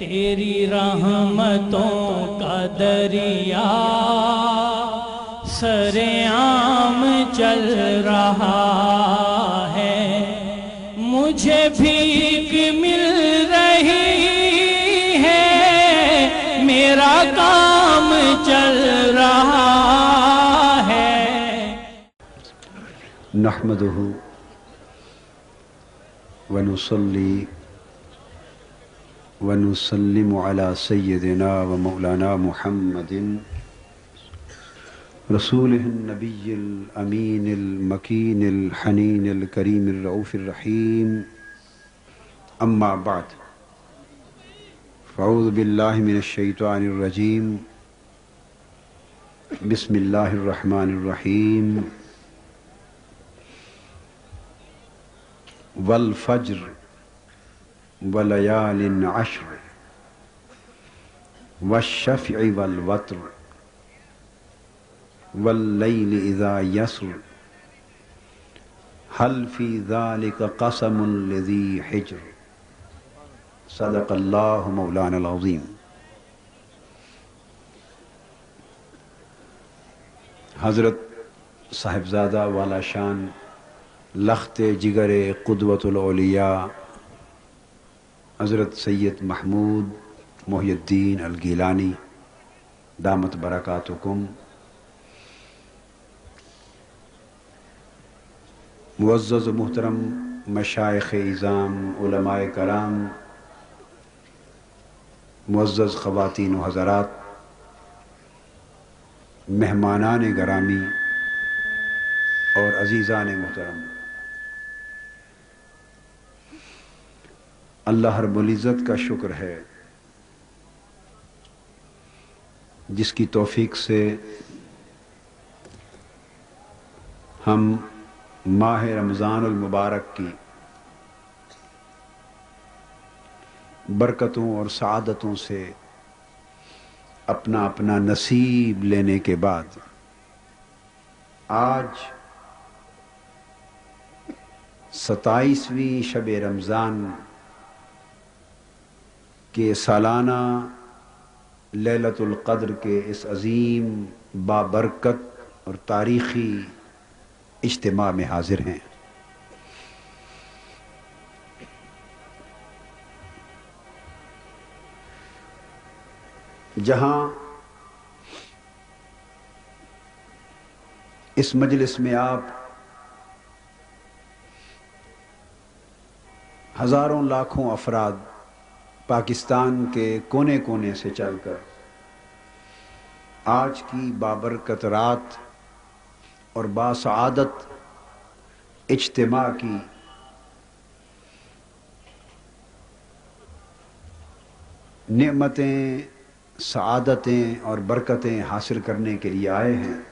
तेरी रहमतों का दरिया, सरेआम चल रहा है। मुझे भीख मिल रही है, मेरा काम चल रहा है। नहमदहू वनुसल्ली वनुसल्लिम अला सय्यदिना व मौलाना मुहम्मदिन रसूल नबील अमीन मकीन हनीन करीम रऊफ़िररहीम अम्मा बाद फ़ाउज़ बिल्लाहि मिनश्शैतानिर्रजीम बिस्मिल्लाहिर्रहमानिर्रहीम वल फज्र वलयालिन अश्र वशफ़ी वल वत्र वल्लैल इज़ा यसर हल फ़ी ज़ालिक क़समुन लिज़ी हिज्र सदक़ल्लाहु मौलाना हज़रत साहिबजादा वाला शान लखते जिगर क़ुदवतुलौलिया हज़रत सैयद महमूद मोहुद्दीन अलगीलानी, दामत बरक़ातुकुम। मुअज़्ज़ मोहतरम इज़ाम उलमाए कराम मुअज़्ज़ ख़वातीन हज़रात मेहमानान गरामी और अजीज़ान मोहतरम अल्लाह रब्बुल का शुक्र है, जिसकी तौफीक से हम माह रमज़ान मुबारक की बरकतों और सआदतों से अपना अपना नसीब लेने के बाद आज सताईसवीं शब रमज़ान के सालाना लैलतुल क़द्र के इस अजीम, बाबरकत और तारीख़ी इज्तम में हाजिर हैं। जहाँ इस मजलिस में आप हज़ारों लाखों अफराद पाकिस्तान के कोने कोने से चलकर। आज की बाबरकत रात और बासआदत इज्तमा की। नेमतें, सआदतें और बरकतें हासिल करने के लिए आए हैं।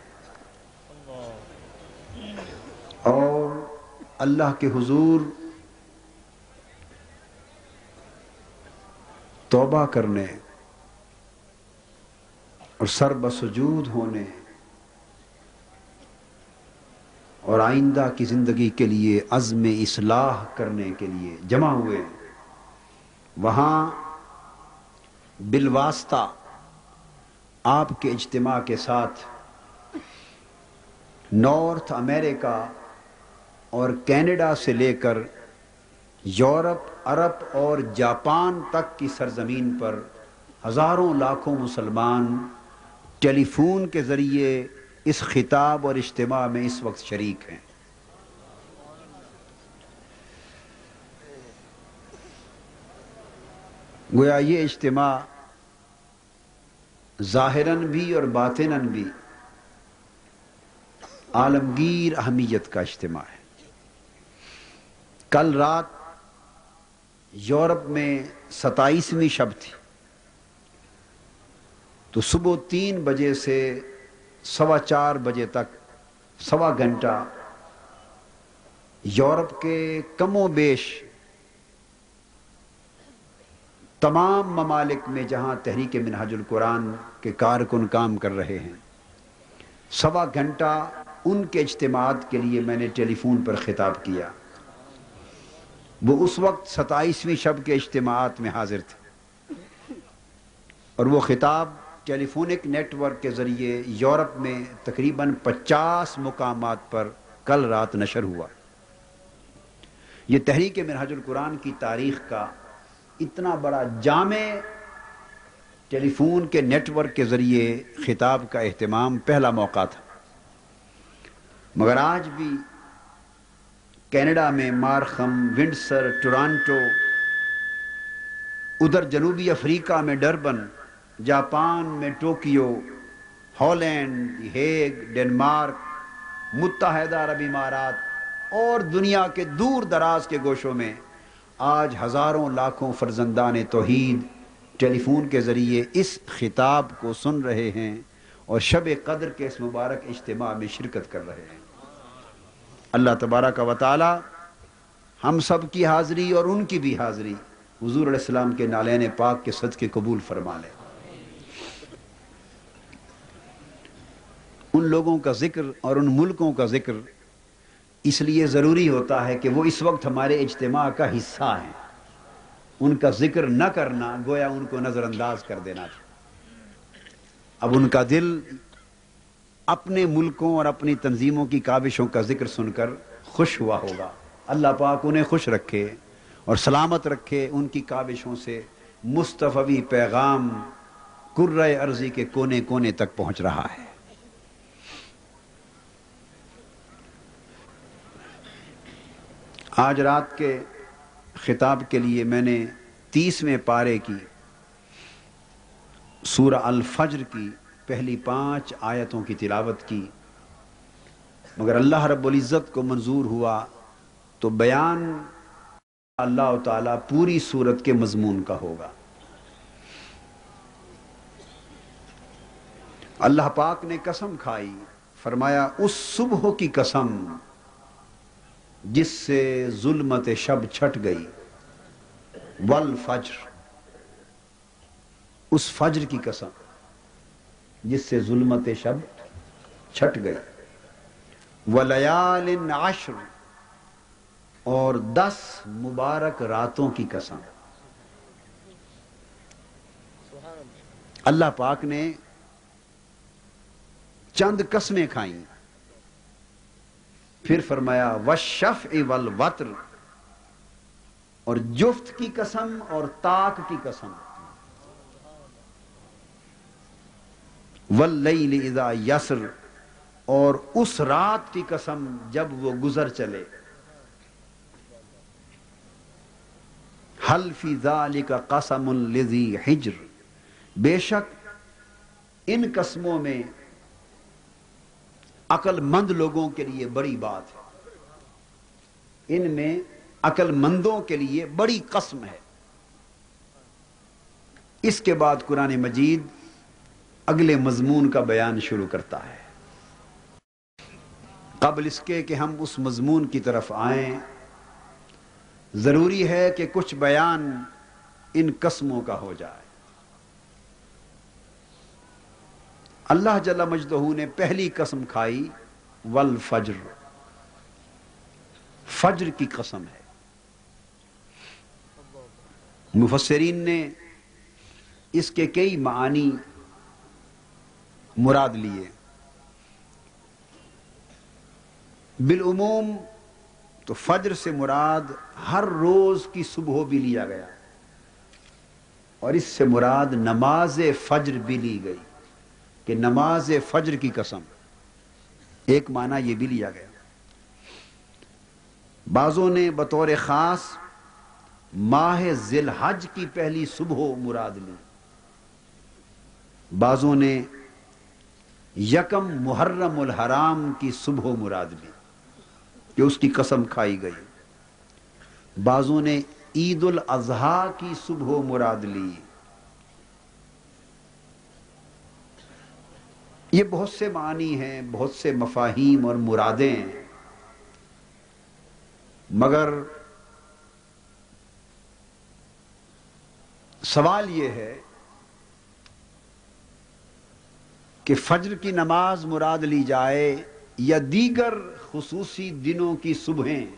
और अल्लाह के हुजूर तौबा करने और सर बसजूद होने और आइंदा की ज़िंदगी के लिए अज़म इसलाह करने के लिए जमा हुए वहाँ बिलवास्ता आपके इज्तिमा के साथ नॉर्थ अमेरिका और कनाडा से लेकर यूरोप, अरब और जापान तक की सरजमीन पर हज़ारों लाखों मुसलमान टेलीफोन के ज़रिए इस खिताब और इज्तिमा में इस वक्त शरीक हैं। गोया ये इज्तिमा ज़ाहिरन भी और बातिनन भी आलमगीर अहमियत का इज्तिमा है। कल रात यूरोप में सताईसवीं शब थी। तो सुबह तीन बजे से सवा चार बजे तक, सवा घंटा यूरोप के कमो बेश तमाम ममालिक में जहाँ तहरीक मिनहाजुल कुरान के कारकुन काम कर रहे हैं, सवा घंटा उनके इज्तमात के लिए मैंने टेलीफोन पर खिताब किया। वो उस वक्त सताईसवीं शब के इज्तमात में हाजिर थे। और वो खिताब टेलीफोनिक नेटवर्क के ज़रिए यूरोप में तकरीबन 50 मुकाम पर कल रात नशर हुआ। ये तहरीक मिनहाजुल कुरान की तारीख का इतना बड़ा जाम टेलीफोन के नेटवर्क के ज़रिए खिताब का अहतमाम पहला मौका था। मगर आज भी कनाडा में मारखम, विंडसर, टोरंटो, उधर जनूबी अफ्रीका में डरबन, जापान में टोक्यो, हॉलैंड, हेग, डेनमार्क मुतहदा अरब इमारात और दुनिया के दूर दराज के गोशों में आज हज़ारों लाखों फर्जंदान तोहीद टेलीफोन के ज़रिए इस खिताब को सुन रहे हैं और शब कदर के इस मुबारक इज्तम में शिरकत कर रहे हैं। अल्लाह तबारा का वाली हम सब की हाज़िरी और उनकी भी हाज़िरी हजूर अलैहिस्सलाम के नालैन पाक के सद के कबूल फरमा लें। उन लोगों का ज़िक्र और उन मुल्कों का ज़िक्र इसलिए ज़रूरी होता है कि वो इस वक्त हमारे इज्तम का हिस्सा हैं। उनका ज़िक्र न करना, गोया उनको नज़रअंदाज कर देना था। अब उनका दिल अपने मुल्कों और अपनी तंजीमों की काविशों का ज़िक्र सुनकर खुश हुआ होगा। अल्लाह पाक उन्हें खुश रखे और सलामत रखे उनकी काविशों से। मुस्तफ़वी पैगाम कुर्र अर्जी के कोने कोने तक पहुँच रहा है। आज रात के खिताब के लिए मैंने तीसवें पारे की सूरा अल फज्र की पहली पाँच आयतों की तिलावत की। मगर अल्लाह रब्बुल इज़्ज़त को मंजूर हुआ तो बयान अल्लाह ताला पूरी सूरत के मजमून का होगा। अल्लाह पाक ने कसम खाई, फरमाया, उस सुबह की कसम जिससे जुल्मत शब छट गई, वल फज्र, उस फज्र की कसम। जिससे जुलमत शब छट गई वलयाल आश्र और दस मुबारक रातों की कसम। अल्लाह पाक ने चंद कस्में खाई। फिर फरमाया वशफ वल वत्र, और जुफ्त की कसम और ताक की कसम। वल्लई इदा यसर, और उस रात की कसम जब वो गुजर चले। हल्फी का कसम लिजी हिजर, बेशक इन कस्मों में अकलमंद लोगों के लिए बड़ी बात है। इनमें अकलमंदों के लिए बड़ी कसम है। इसके बाद कुरान मजीद अगले मजमून का बयान शुरू करता है। कबल इसके कि हम उस मजमून की तरफ़ आए। ज़रूरी है कि कुछ बयान इन कस्मों का हो जाए। अल्लाह जला मजदहू ने पहली कसम खाई, वल फज्र। फज्र की कसम है। मुफसरीन ने इसके कई मानी मुराद लिए। बिलूम तो फज्र से मुराद हर रोज की सुबह भी लिया गया। और इससे मुराद नमाज़ फज्र भी ली गई, कि नमाज़ फज्र की कसम, एक माना यह भी लिया गया। बाजों ने बतौर खास माह जिलहज की पहली सुबह मुराद ली। बाजों ने यकम मुहर्रम उल हराम की सुबह मुराद ली कि उसकी कसम खाई गई। बाजों ने ईद उल अजहा की सुबह मुराद ली। ये बहुत से मानी हैं, बहुत से मफाहिम और मुरादें हैं। मगर सवाल यह है कि फज्र की नमाज़ मुराद ली जाए या दीगर खसूसी दिनों की सुबहें।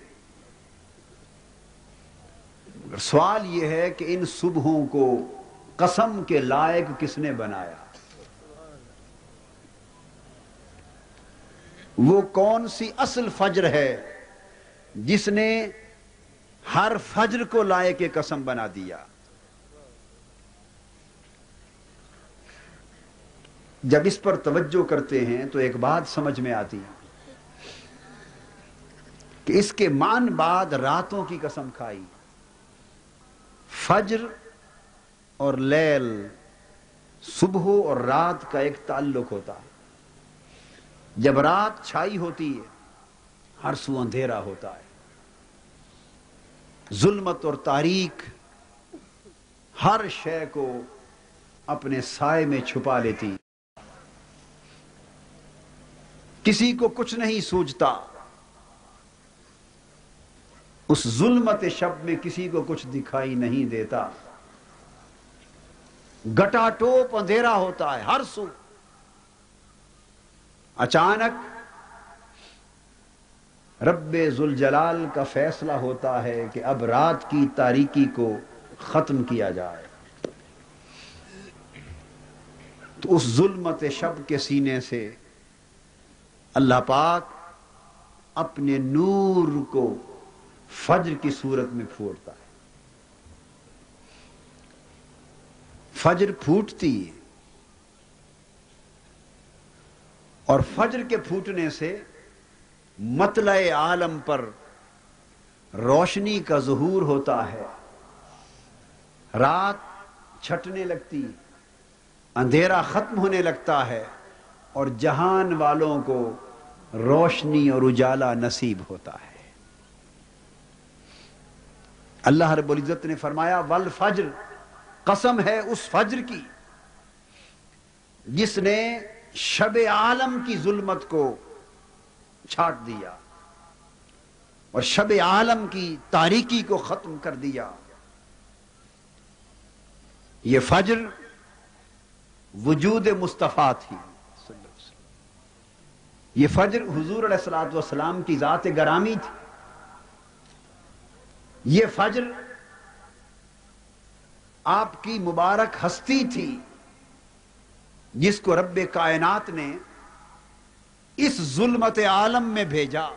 सवाल यह है कि इन सुबहों को कसम के लायक किसने बनाया? वो कौन सी असल फज्र है जिसने हर फज्र को लाए के कसम बना दिया? जब इस पर तवज्जो करते हैं तो एक बात समझ में आती है कि इसके मान बाद रातों की कसम खाई। फज्र और लैल सुबह और रात का एक ताल्लुक होता है। जब रात छाई होती है, हर सू अंधेरा होता है। जुल्मत और तारीख हर शय को अपने साय में छुपा लेती किसी को कुछ नहीं सूझता। उस जुल्मत शब्द में किसी को कुछ दिखाई नहीं देता। गटाटोप अंधेरा होता है, हर सू। अचानक रब्बे जुल जलाल का फैसला होता है कि अब रात की तारीकी को खत्म किया जाए। तो उस जुल्मत शब के सीने से अल्लाह पाक अपने नूर को फज्र की सूरत में फोड़ता है। फज्र फूटती है और फज्र के फूटने से मतल आलम पर रोशनी का जहूर होता है। रात छटने लगती, अंधेरा खत्म होने लगता है। और जहान वालों को रोशनी और उजाला नसीब होता है। अल्लाह रब्बुल इज़्ज़त ने फरमाया, वल फज्र, कसम है उस फज्र की जिसने शब आलम की जुल्मत को छाट दिया और शब आलम की तारीकी को खत्म कर दिया। ये फज्र वजूद मुस्तफ़ा थी। ये फज्र हुजूर सलाम की ज़ात गरामी थी। ये फज्र आपकी मुबारक हस्ती थी, जिसको रब कायनात ने इस जुल्मत आलम में भेजा।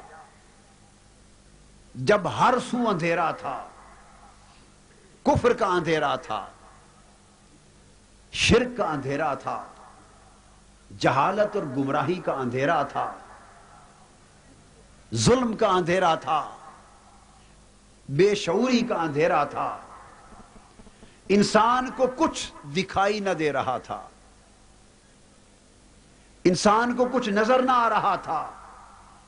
जब हर सू अंधेरा था, कुफर का अंधेरा था, शिरक का अंधेरा था जहालत और गुमराही का अंधेरा था। जुल्म का अंधेरा था। बेशौरी का अंधेरा था। इंसान को कुछ दिखाई न दे रहा था। इंसान को कुछ नज़र ना आ रहा था।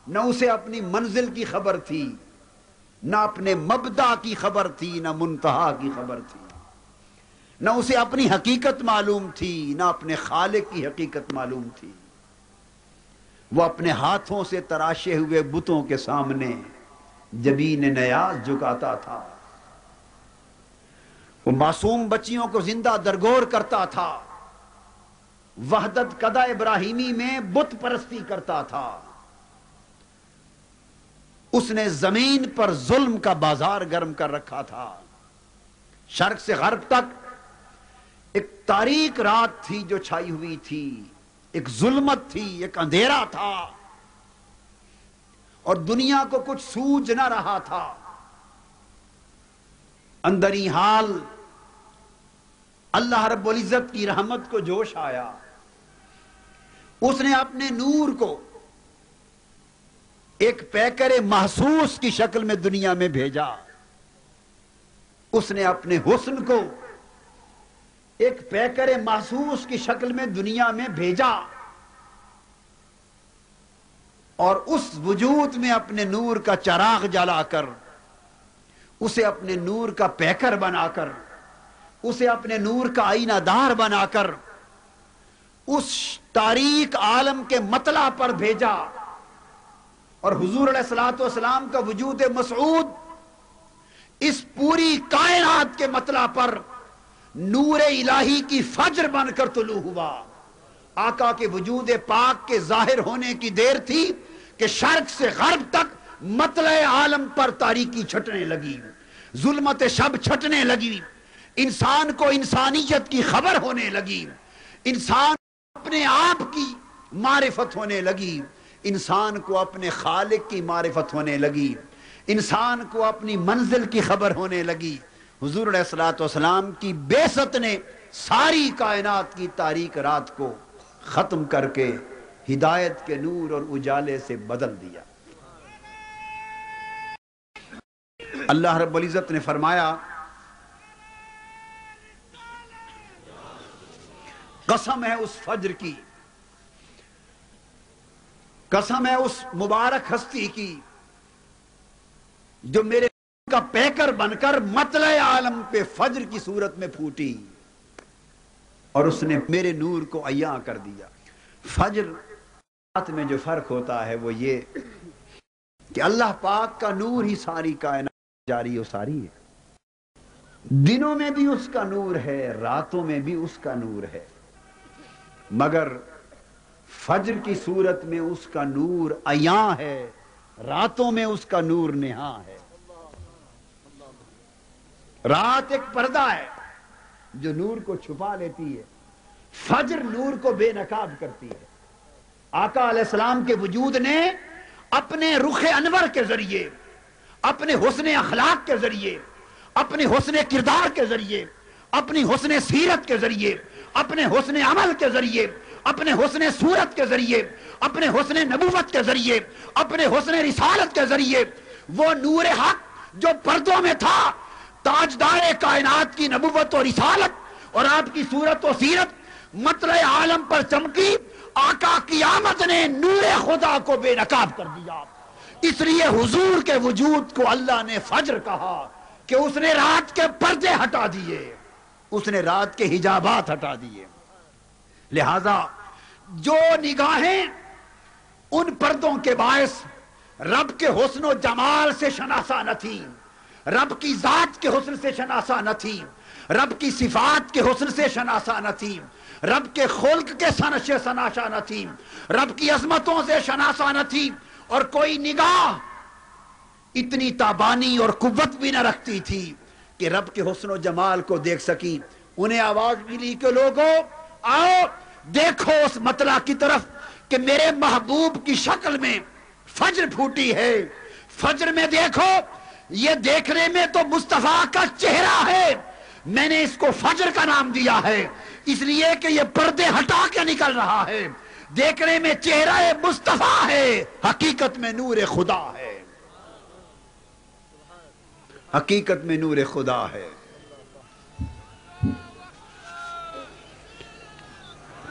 न उसे अपनी मंजिल की खबर थी, न अपने मबदा की खबर थी, न मुंतहा की खबर थी। न उसे अपनी हकीकत मालूम थी, ना अपने खाले की हकीकत मालूम थी। वह अपने हाथों से तराशे हुए बुतों के सामने जबीन नयाज झुकाता था। वो मासूम बच्चियों को ज़िंदा दरगोर करता था। वहदत कदा इब्राहिमी में बुत परस्ती करता था। उसने ज़मीन पर जुल्म का बाज़ार गर्म कर रखा था। शर्क से गर्ब तक एक तारीख रात थी जो छाई हुई थी, एक जुल्मत थी, एक अंधेरा था। और दुनिया को कुछ सूझ ना रहा था। अंदरी हाल, अल्लाह रब्बुल इज़्ज़त की रहमत को जोश आया। उसने अपने नूर को एक पैकर महसूस की शक्ल में दुनिया में भेजा। उसने अपने हुस्न को एक पैकर महसूस की शक्ल में दुनिया में भेजा। और उस वजूद में अपने नूर का चराग जलाकर, उसे अपने नूर का पैकर बनाकर, उसे अपने नूर का आईनादार बनाकर, उस तारीख आलम के मतला पर भेजा। और हुजूर सलाम का वजूद मसूद इस पूरी कायनात के मतला पर नूर इलाही की फज्र बनकर तुलू हुआ। आका के वजूद पाक के ज़ाहिर होने की देर थी कि शर्क से गर्ब तक मतल आलम पर तारीकी छटने लगी। जुलमत शब छटने लगी। इंसान को इंसानियत की खबर होने लगी। इंसान अपने आप की मारिफत होने लगी। इंसान को अपने खालिक की मारिफत होने लगी। इंसान को अपनी मंजिल की खबर होने लगी। हुजूर सलाम की बेसत ने सारी कायनात की तारीख रात को खत्म करके हिदायत के नूर और उजाले से बदल दिया। अल्लाह रब्बुल इज़्ज़त ने फरमाया, कसम है उस फज्र की, कसम है उस मुबारक हस्ती की, जो मेरे का पैकर बनकर मतल आलम पे फज्र की सूरत में फूटी। और उसने मेरे नूर को अया कर दिया। फज्र रात में जो फ़र्क होता है वो ये कि अल्लाह पाक का नूर ही सारी कायनात जारी और सारी है। दिनों में भी उसका नूर है, रातों में भी उसका नूर है। मगर फज्र की सूरत में उसका नूर अया है, रातों में उसका नूर नेहा है। रात एक पर्दा है जो नूर को छुपा लेती है। फजर नूर को बेनकाब करती है। आका सलाम के वजूद ने अपने रुख अनवर के ज़रिए, अपने हुसन अखलाक के ज़रिए, अपने हुसन किरदार के ज़रिए, अपनी हुसन सीरत के ज़रिए, अपने हुसन अमल के ज़रिए, अपने हुसन सूरत के ज़रिए, अपने हुसन नबूवत के ज़रिए, अपने हुसन रिसालत के ज़रिए, वो नूर हक जो पर्दों में था ताजदार कायनात की नबूवत और रिसालत और आपकी सूरत और सीरत मतल आलम पर चमकी आका की आमद ने नूर खुदा को बेनकाब कर दिया। इसलिए हुजूर के वजूद को अल्लाह ने फज्र कहा कि उसने रात के पर्दे हटा दिए, उसने रात के हिजाबात हटा दिए। लिहाजा जो निगाहें उन पर्दों के बायस रब के हुस्न जमाल से शनासा न थी रब की जात के हुस्न से शनासा न थी रब की सिफात के हुस्न से शनासा न थी रब के खुल्क के सन से शनासा न थी रब की अजमतों से शनासा न थी और कोई निगाह इतनी ताबानी और कुत भी न रखती थी कि रब के हुसन जमाल को देख सकी। उन्हें आवाज़ मिली कि लोगों, आओ, देखो उस मतला की तरफ़ कि मेरे महबूब की शक्ल में फज्र फूटी है। फज्र में देखो ये देखने में तो मुस्तफ़ा का चेहरा है। मैंने इसको फज्र का नाम दिया है। इसलिए कि ये पर्दे हटा के निकल रहा है। देखने में चेहरा मुस्तफ़ा है। हकीकत में नूर खुदा है। हकीकत में नूर खुदा है।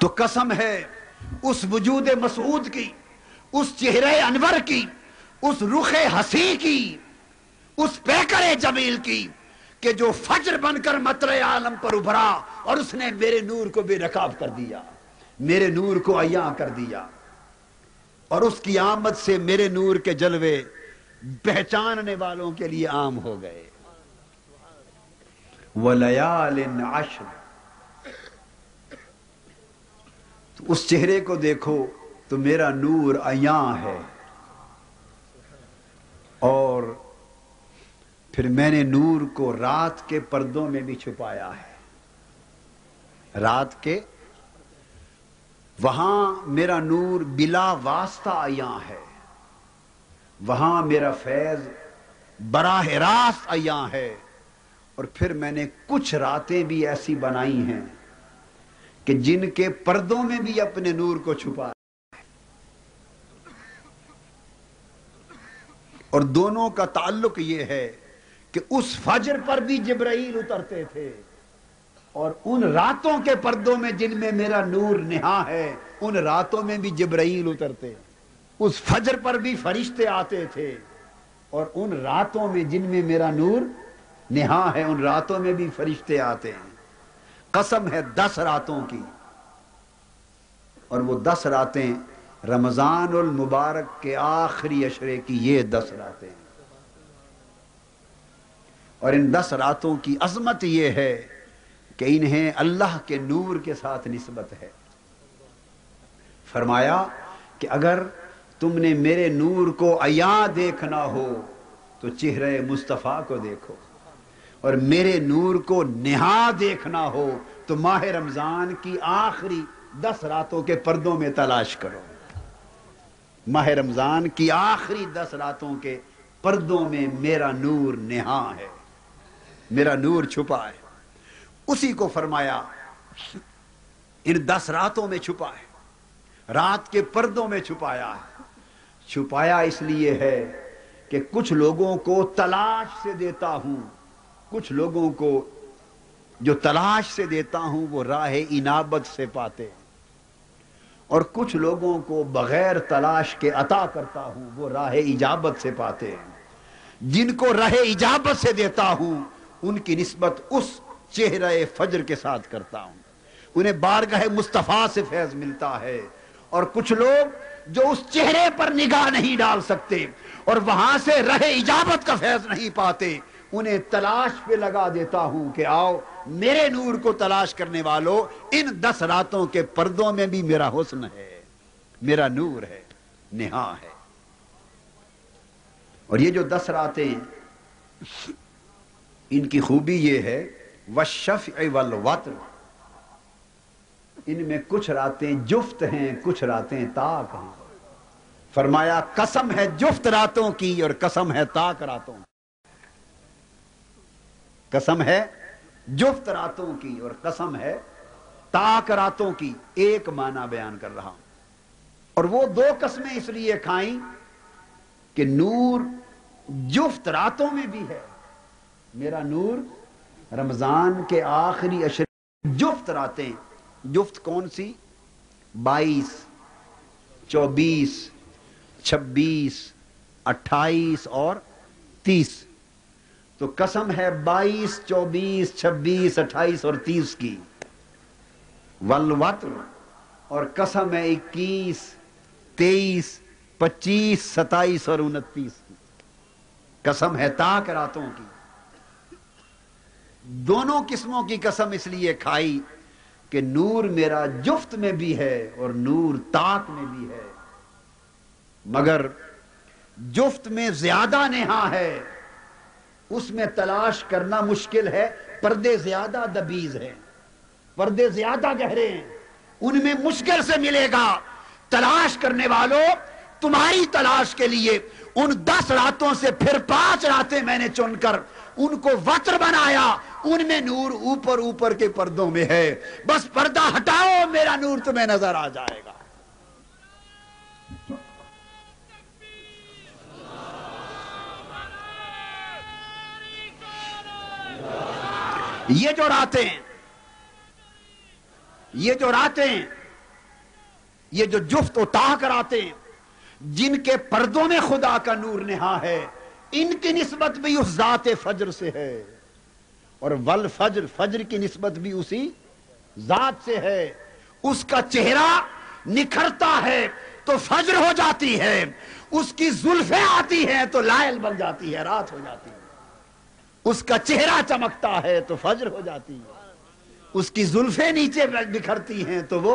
तो कसम है उस वजूद मसूद की, उस चेहरे अनवर की, उस रुख हसी की उस पैकर जमील की कि जो फज्र बनकर मतर आलम पर उभरा और उसने मेरे नूर को बेनकाब कर दिया, मेरे नूर को अया कर दिया। और उसकी आमद से मेरे नूर के जलवे पहचानने वालों के लिए आम हो गए। वलयाल आश्र तो उस चेहरे को देखो तो मेरा नूर अया है। और फिर मैंने नूर को रात के पर्दों में भी छुपाया है। रात के? वहाँ मेरा नूर बिला वास्ता अया है। वहाँ मेरा फैज बराह रास्त अया है। और फिर मैंने कुछ रातें भी ऐसी बनाई हैं कि जिनके पर्दों में भी अपने नूर को छुपा और दोनों का ताल्लुक यह है कि उस फजर पर भी जिब्राइल उतरते थे। और उन रातों के पर्दों में जिनमें मेरा नूर निहा है, उन रातों में भी जिब्राइल उतरते। उस फजर पर भी फरिश्ते आते थे। और उन रातों में जिनमें मेरा नूर निहा है, उन रातों में भी फरिश्ते आते हैं। कसम है दस रातों की। और वो दस रातें रमज़ान उल मुबारक के आखिरी अशरे की ये दस रातें और इन दस रातों की अजमत यह है कि इन्हें अल्लाह के नूर के साथ नस्बत है। फरमाया कि अगर तुमने मेरे नूर को अया देखना हो तो चेहरे मुस्तफ़ा को देखो। और मेरे नूर को नेहा देखना हो तो माह रमज़ान की आखिरी दस रातों के पर्दों में तलाश करो। माह रमज़ान की आखिरी दस रातों के पर्दों में मेरा नूर नेहा है। मेरा नूर छुपा है। उसी को फरमाया, इन दस रातों में छुपा है, रात के पर्दों में छुपाया है। छुपाया इसलिए है कि कुछ लोगों को तलाश से देता हूँ। कुछ लोगों को जो तलाश से देता हूँ, वो राह इनाबत से पाते हैं। और कुछ लोगों को बगैर तलाश के अता करता हूँ, वो राह इजाबत से पाते हैं। जिनको राह इजाबत से देता हूँ उनकी निस्बत उस चेहरे फजर के साथ करता हूँ। उन्हें बारगाह मुस्तफ़ा से फैज मिलता है। और कुछ लोग जो उस चेहरे पर निगाह नहीं डाल सकते और वहाँ से रहे इजाबत का फैज नहीं पाते, उन्हें तलाश पे लगा देता हूँ कि आओ, मेरे नूर को तलाश करने वालों, इन दस रातों के पर्दों में भी मेरा हुस्न है। मेरा नूर है, नेहा है। और ये जो दस रातें इनकी खूबी ये है वशफ वल वत्र इनमें कुछ रातें जुफ्त हैं, कुछ रातें ताक हैं। फरमाया, कसम है जुफ्त रातों की और कसम है ताक रातों कसम है जुफ्त रातों की और कसम है ताक रातों की, एक माना बयान कर रहा हूँ। और वो दो कस्में इसलिए खाई कि नूर जुफ्त रातों में भी है। मेरा नूर रमज़ान के आखिरी अशर जुफ्त रातें जुफ्त कौन सी? बाईस, चौबीस, छब्बीस, अट्ठाईस और तीस। तो कसम है बाईस, चौबीस, छब्बीस, अट्ठाईस और तीस की। वलवत और कसम है इक्कीस, तेईस, पच्चीस, सताईस और उनतीस की। कसम है ताक रातों की। दोनों किस्मों की कसम इसलिए खाई कि नूर मेरा जुफ्त में भी है और नूर ताक में भी है। मगर जुफ्त में ज़्यादा नेहा है, उसमें तलाश करना मुश्किल है, पर्दे ज़्यादा दबीज हैं, पर्दे ज़्यादा गहरे हैं, उनमें मुश्किल से मिलेगा। तलाश करने वालों, तुम्हारी तलाश के लिए उन दस रातों से फिर पाँच रातें मैंने चुनकर उनको वत्र बनाया। उनमें नूर ऊपर ऊपर के पर्दों में है। बस पर्दा हटाओ, मेरा नूर तुम्हें नज़र आ जाएगा। ये जो रातें, ये जो रातें, ये जो जुफ्त उताह करातें जिनके पर्दों में खुदा का नूर नेहा है इनकी निस्बत भी उस जात फजर से है। और वल फजर फजर की निस्बत भी उसी जात से है। उसका चेहरा निखरता है तो फजर हो जाती है। उसकी जुल्फे आती हैं तो लायल बन जाती है, रात हो जाती है। उसका चेहरा चमकता है तो फजर हो जाती है। उसकी जुल्फे नीचे बिखरती हैं तो वो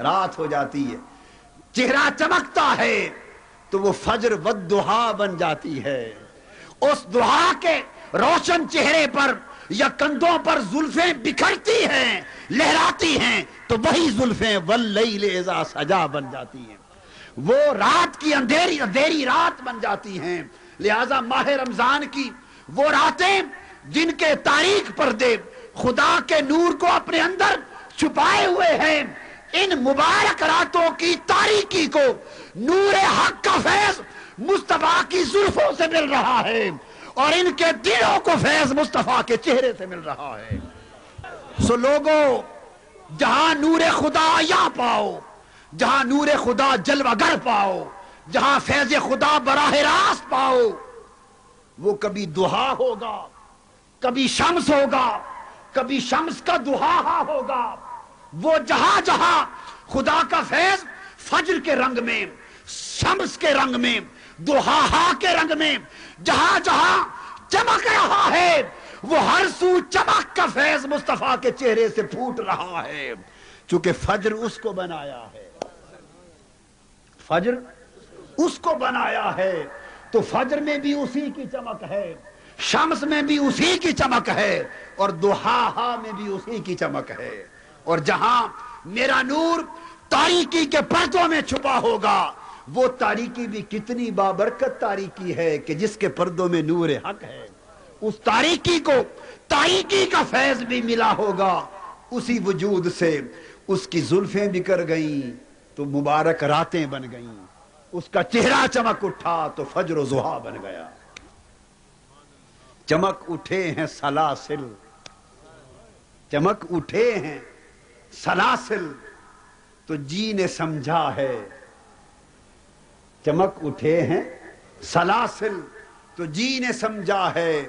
रात हो जाती है। चेहरा चमकता है तो वो फजर व दुहा बन जाती है। उस दुहा के रोशन चेहरे पर या कंधों पर जुल्फे बिखरती हैं, लहराती हैं तो वही जुल्फे वल्लैजा सजा बन जाती हैं। वो रात की अंधेरी अंधेरी रात बन जाती हैं। लिहाजा माह रमज़ान की वो रातें जिनके तारीख पर दे खुदा के नूर को अपने अंदर छुपाए हुए हैं। इन मुबारक रातों की तारीकी को नूर हक का फैज मुस्तफ़ा की जुल्फों से मिल रहा है और इनके दिलों को फैज मुस्तफ़ा के चेहरे से मिल रहा है। सो लोगों, जहाँ नूर खुदा या पाओ, जहाँ नूर खुदा जलवागर पाओ, जहाँ फैज खुदा बराह रास्त पाओ, वो कभी दुहा होगा, कभी शम्स होगा, कभी शम्स का दुहा होगा। वो जहाँ जहाँ खुदा का फैज फज्र के रंग में, शम्स के रंग में दुहा के रंग में, जहाँ जहाँ चमक रहा है, वो हर सू चमक का फैज मुस्तफ़ा के चेहरे से फूट रहा है क्योंकि फज्र उसको बनाया है। फज्र उसको बनाया है तो फजर में भी उसी की चमक है, शम्स में भी उसी की चमक है, और दुहा में भी उसी की चमक है। और जहाँ मेरा नूर तारीकी के पर्दों में छुपा होगा, वो तारीकी भी कितनी बाबरकत तारीकी है कि जिसके पर्दों में नूर हक है। उस तारीकी को तारीकी का फैज भी मिला होगा। उसी वजूद से उसकी जुल्फें बिकर गई तो मुबारक रातें बन गई। उसका चेहरा चमक उठा तो फजर जुहा बन गया। चमक उठे हैं सलासिल। चमक उठे हैं सलासिल। तो जी ने समझा है। चमक उठे हैं। सलासिल। तो जी ने समझा है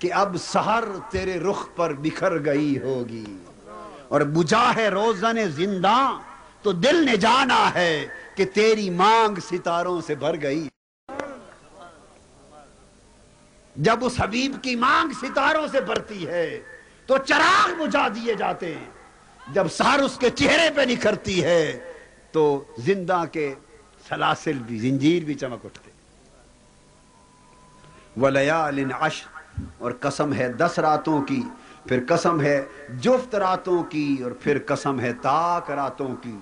कि अब सहर तेरे रुख पर बिखर गई होगी। और बुझा है रोजन ज़िंदा तो दिल ने जाना है कि तेरी मांग सितारों से भर गई। जब उस हबीब की मांग सितारों से भरती है तो चराग बुझा दिए जाते हैं। जब सार उसके चेहरे पे निखरती है तो ज़िंदा के सलासिल भी, जंजीर भी चमक उठते। वलयालिन अश और कसम है दस रातों की, फिर कसम है जुफ्त रातों की, और फिर कसम है ताक रातों की।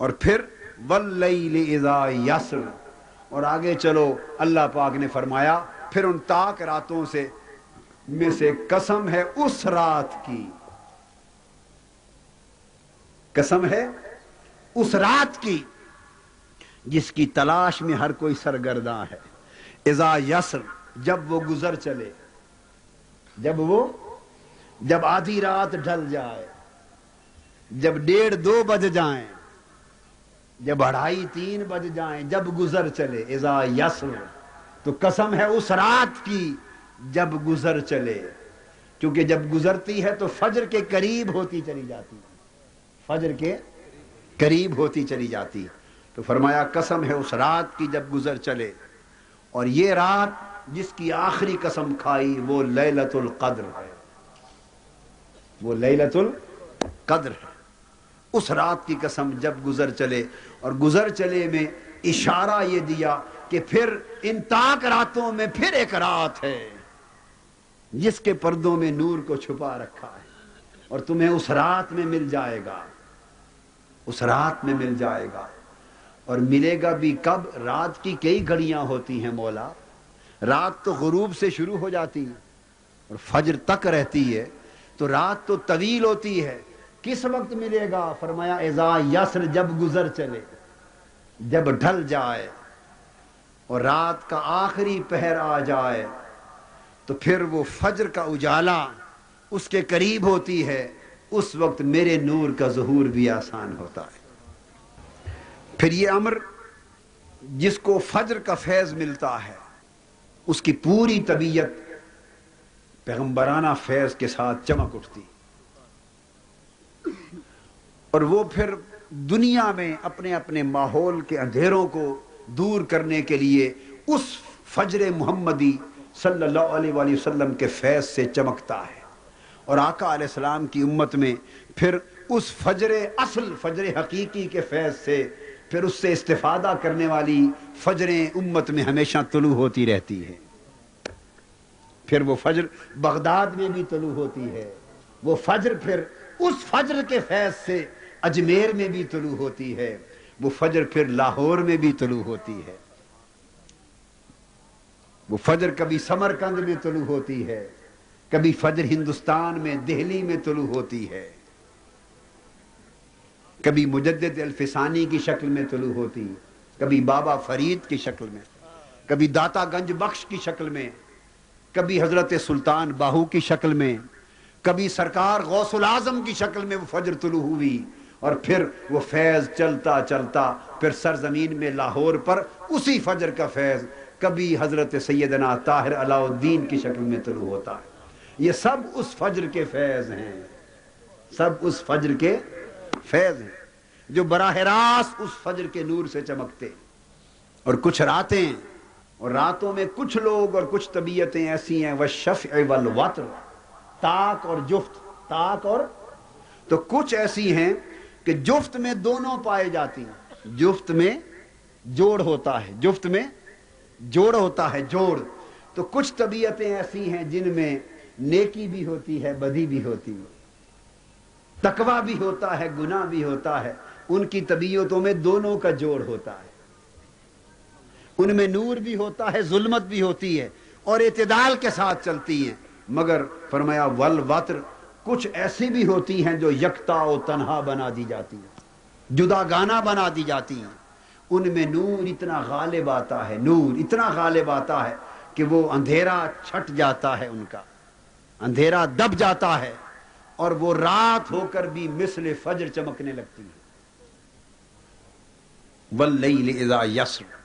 और फिर वल्लैलिजा यसर, और आगे चलो, अल्लाह पाक ने फरमाया, फिर उन ताक रातों से, में से कसम है उस रात की। कसम है, उस रात की, जिसकी तलाश में हर कोई सरगर्दा है। इजा यसर, जब वो गुजर चले, जब वो, जब आधी रात ढल जाए, जब डेढ़ दो बज जाए, जब अढ़ाई तीन बज जाए, जब गुजर चले, इजा यसर तो कसम है उस रात की, जब गुजर चले। क्योंकि जब गुजरती है तो फजर के करीब होती चली जाती। फजर के करीब होती चली जाती। तो फरमाया, कसम है उस रात की जब गुजर चले। और ये रात जिसकी आखिरी कसम खाई, वो लैलतुल कद्र है। वो लैलतुल कद्र है। उस रात की कसम जब गुजर चले, और गुजर चले में इशारा ये दिया कि फिर इन ताक रातों में फिर एक रात है, जिसके पर्दों में नूर को छुपा रखा है। और तुम्हें उस रात में मिल जाएगा। उस रात में मिल जाएगा। और मिलेगा भी कब? रात की कई घड़ियाँ होती हैं मौला। रात तो गुरूब से शुरू हो जाती है और फजर तक रहती है। तो रात तो तवील होती है। किस वक्त मिलेगा? फरमाया एजा यसर जब गुजर चले, जब ढल जाए और रात का आखिरी पहर आ जाए तो फिर वो फजर का उजाला उसके करीब होती है, उस वक्त मेरे नूर का जहूर भी आसान होता है। फिर ये अमर जिसको फजर का फैज मिलता है, उसकी पूरी तबीयत पैगंबराना फैज के साथ चमक उठती। और वो फिर दुनिया में अपने अपने माहौल के अंधेरों को दूर करने के लिए उस फजर मोहम्मदी सल्लल्लाहु अलैहि वसल्लम के फैज से चमकता है। और आका सलाम की उम्मत में फिर उस फजर, असल फजर हकीकी के फैज से फिर उससे इस्तेफादा करने वाली फजरें उम्मत में हमेशा तुलू होती रहती है। फिर वो फजर बगदाद में भी तुलू होती है। वो फजर फिर उस फजर के फैज से अजमेर में भी तुलू होती है। वो फजर फिर लाहौर में भी तुलू होती है। वो फजर कभी समरकंद में तुलू होती है। कभी फजर हिंदुस्तान में, दिल्ली में तुलू होती है। कभी मुजद्द अल्फिसानी की शक्ल में तुलू होती, कभी बाबा फरीद की शक्ल में, कभी दाता गंज बख्श की शक्ल में, कभी हज़रत सुल्तान बाहू की शक्ल में, कभी सरकार गौसुल आज़म की शक्ल में वो फजर तुलू हुई और फिर वो फैज चलता चलता फिर सरजमीन में लाहौर पर उसी फजर का फैज, कभी हज़रत सैदना ताहिर अलाउद्दीन की शक्ल में तुलू होता है। ये सब उस फज्र के फैज हैं। सब उस फजर के फैज हैं, जो बराह रास्त उस फजर के नूर से चमकते और कुछ रातें और रातों में कुछ लोग और कुछ तबीयतें ऐसी हैं, वह शफ वल वत्र, ताक और जुफ्त, ताक और तो कुछ ऐसी हैं कि जुफ्त में दोनों पाए जाती हैं। जुफ्त में जोड़ होता है, जुफ्त में जोड़ होता है, जोड़। तो कुछ तबीयतें ऐसी हैं जिनमें नेकी भी होती है बदी भी होती है। तकवा भी होता है, गुना भी होता है। उनकी तबीयतों में दोनों का जोड़ होता है। उनमें नूर भी होता है, जुल्मत भी होती है और इतदाल के साथ चलती है। मगर फरमाया, वल वत्र, कुछ ऐसी भी होती हैं जो यकता और तनहा बना दी जाती है। जुदा गाना बना दी जाती हैं। उनमें नूर इतना गालिब आता है, नूर इतना गालिब आता है कि वो अंधेरा छट जाता है उनका। अंधेरा दब जाता है और वो रात होकर भी मिसल फजर चमकने लगती है। वल्लैजा यसर।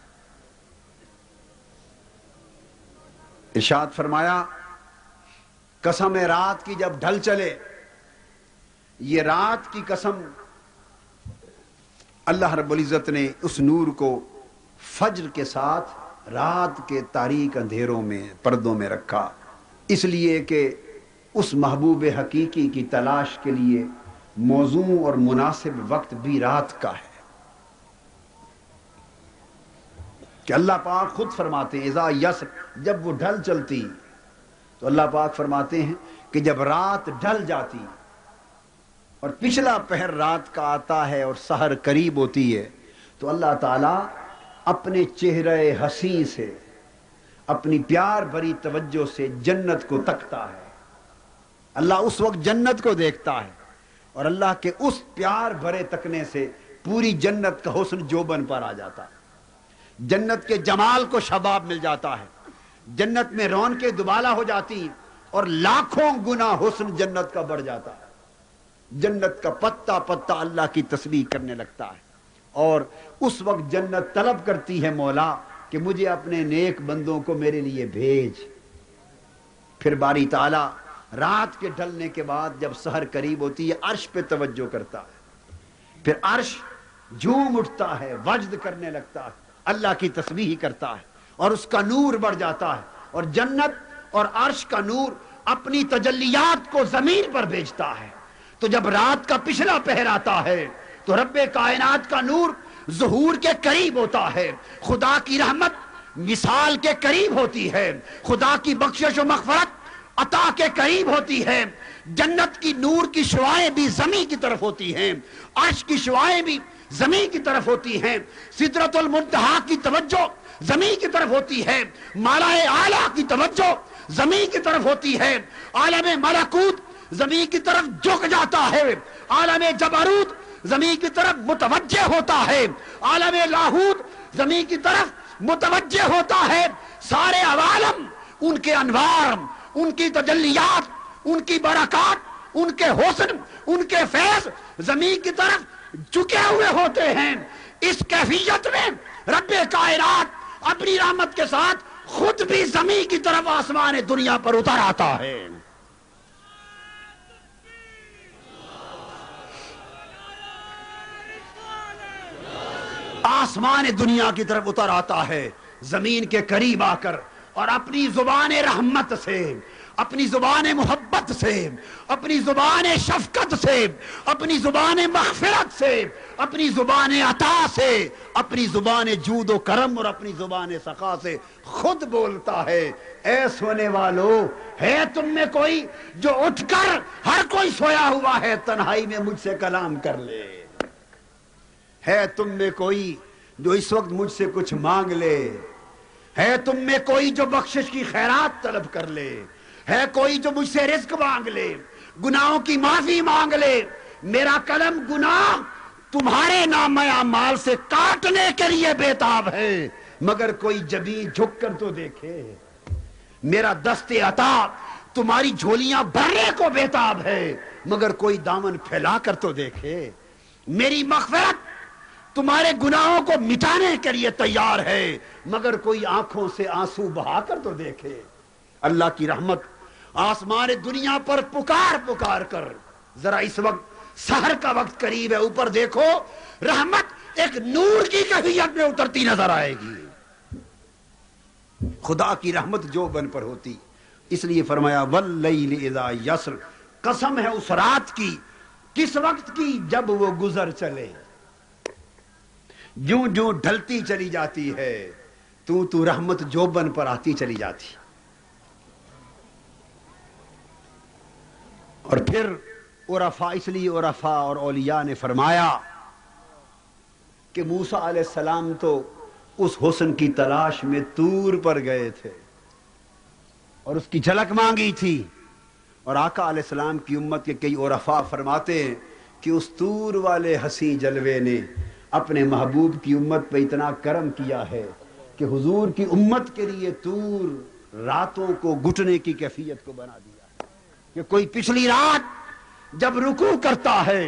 इरशाद फरमाया, कसम है रात की जब ढल चले, ये रात की कसम अल्लाह रब्बुल इज़्ज़त ने उस नूर को फज्र के साथ रात के तारीक अंधेरों में, पर्दों में रखा। इसलिए कि उस महबूब हकीकी की तलाश के लिए मौजू और मुनासिब वक्त भी रात का है। कि अल्लाह पाक खुद फरमाते हैं इज़ा यस जब वो ढल चलती तो अल्लाह पाक फरमाते हैं कि जब रात ढल जाती और पिछला पहर रात का आता है और सहर करीब होती है तो अल्लाह ताला अपने चेहरे हसी से, अपनी प्यार भरी तवज्जो से जन्नत को तकता है। अल्लाह उस वक्त जन्नत को देखता है और अल्लाह के उस प्यार भरे तकने से पूरी जन्नत का हुस्न जोबन पर आ जाता है। जन्नत के जमाल को शबाब मिल जाता है। जन्नत में रौन के दुबाला हो जाती और लाखों गुना हुस्न जन्नत का बढ़ जाता है। जन्नत का पत्ता पत्ता अल्लाह की तस्वीर करने लगता है। और उस वक्त जन्नत तलब करती है मौला कि मुझे अपने नेक बंदों को मेरे लिए भेज। फिर बारी ताला रात के ढलने के बाद जब शहर करीब होती है, अर्श पे तवज्जो करता है। फिर अर्श झूम उठता है, वजद करने लगता है, अल्लाह की तस्वीर करता है और उसका नूर बढ़ जाता है और जन्नत और अर्श का नूर अपनी तजल्लियात को ज़मीन पर भेजता है। तो जब रात का पिछला पहर आता है तो रब्बे कायनात का नूर जहूर के करीब होता है। खुदा की रहमत मिसाल के करीब होती है। खुदा की बख्शिश मखफरत अता के करीब होती है। जन्नत की नूर की शुआएँ भी जमी की तरफ़ होती हैं। अर्श की शुआएँ भी जमी की तरफ़ होती हैं। सिदरतुल मुंतहा की तवज्जो जमी की तरफ़ होती है। माला आला की तवज्जो जमी की तरफ़ होती है। आलम मलाकूत जमी की तरफ़ झुक जाता है। आलम जबारूत जमी की तरफ़ मुतवजह होता है। आलम लाहूत जमी की तरफ़ मुतवजह होता है। सारे अवालम उनके अनवार उनकी तजल्लियात, उनकी बरकत, उनके होसन, उनके फैज ज़मीन की तरफ़ झुके हुए होते हैं। इस कैफियत में रब्बे कायनात अपनी रहमत के साथ खुद भी जमी की तरफ़ आसमान दुनिया पर उतर आता है। आसमान दुनिया की तरफ़ उतर आता है। ज़मीन के करीब आकर और अपनी ज़ुबान रहमत से, अपनी ज़ुबान मोहब्बत से, अपनी ज़ुबान शफकत से, अपनी ज़ुबान मगफिरत से, अपनी ज़ुबान अता से, अपनी ज़ुबान जूदो करम और अपनी ज़ुबान सखा से खुद बोलता है, ऐ सोने वालों, है तुम में कोई जो उठकर हर कोई सोया हुआ है, तन्हाई में मुझसे कलाम कर ले। है तुम में कोई जो इस वक्त मुझसे कुछ मांग ले। है तुम में कोई जो बख्शिश की खैरात तलब कर ले, है कोई जो मुझसे रिस्क मांग ले, गुनाहों की माफ़ी मांग ले, मेरा कलम गुनाह तुम्हारे नाम माल से काटने के लिए बेताब है, मगर कोई जबी झुक कर तो देखे। मेरा दस्ते अता तुम्हारी झोलियाँ भरने को बेताब है, मगर कोई दामन फैला कर तो देखे। मेरी मखफरत तुम्हारे गुनाहों को मिटाने के लिए तैयार है। मगर कोई आँखों से आँसू बहाकर तो देखे। अल्लाह की रहमत आसमान दुनिया पर पुकार पुकार कर। जरा इस वक्त शहर का वक्त करीब है, ऊपर देखो, रहमत एक नूर की कैफियत में उतरती नज़र आएगी। खुदा की रहमत जो बन पर होती, इसलिए फरमाया वल्लैजा यसर। कसम है उस रात की, किस वक्त की जब वो गुजर चले। जो जो ढलती चली जाती है। तू तू रहमत जोबन पर आती चली जाती। और फिर उरफा, इसलिए उरफा और ओलिया ने फरमाया कि मूसा सलाम तो उस हुसन की तलाश में तूर पर गए थे और उसकी झलक मांगी थी। और आका सलाम की उम्मत के कई उरफा फरमाते हैं कि उस तूर वाले हसी जलवे ने अपने महबूब की उम्मत पर इतना करम किया है कि हुजूर की उम्मत के लिए तूर रातों को घुटने की कैफियत को बना दिया कि कोई पिछली रात जब रुकू करता है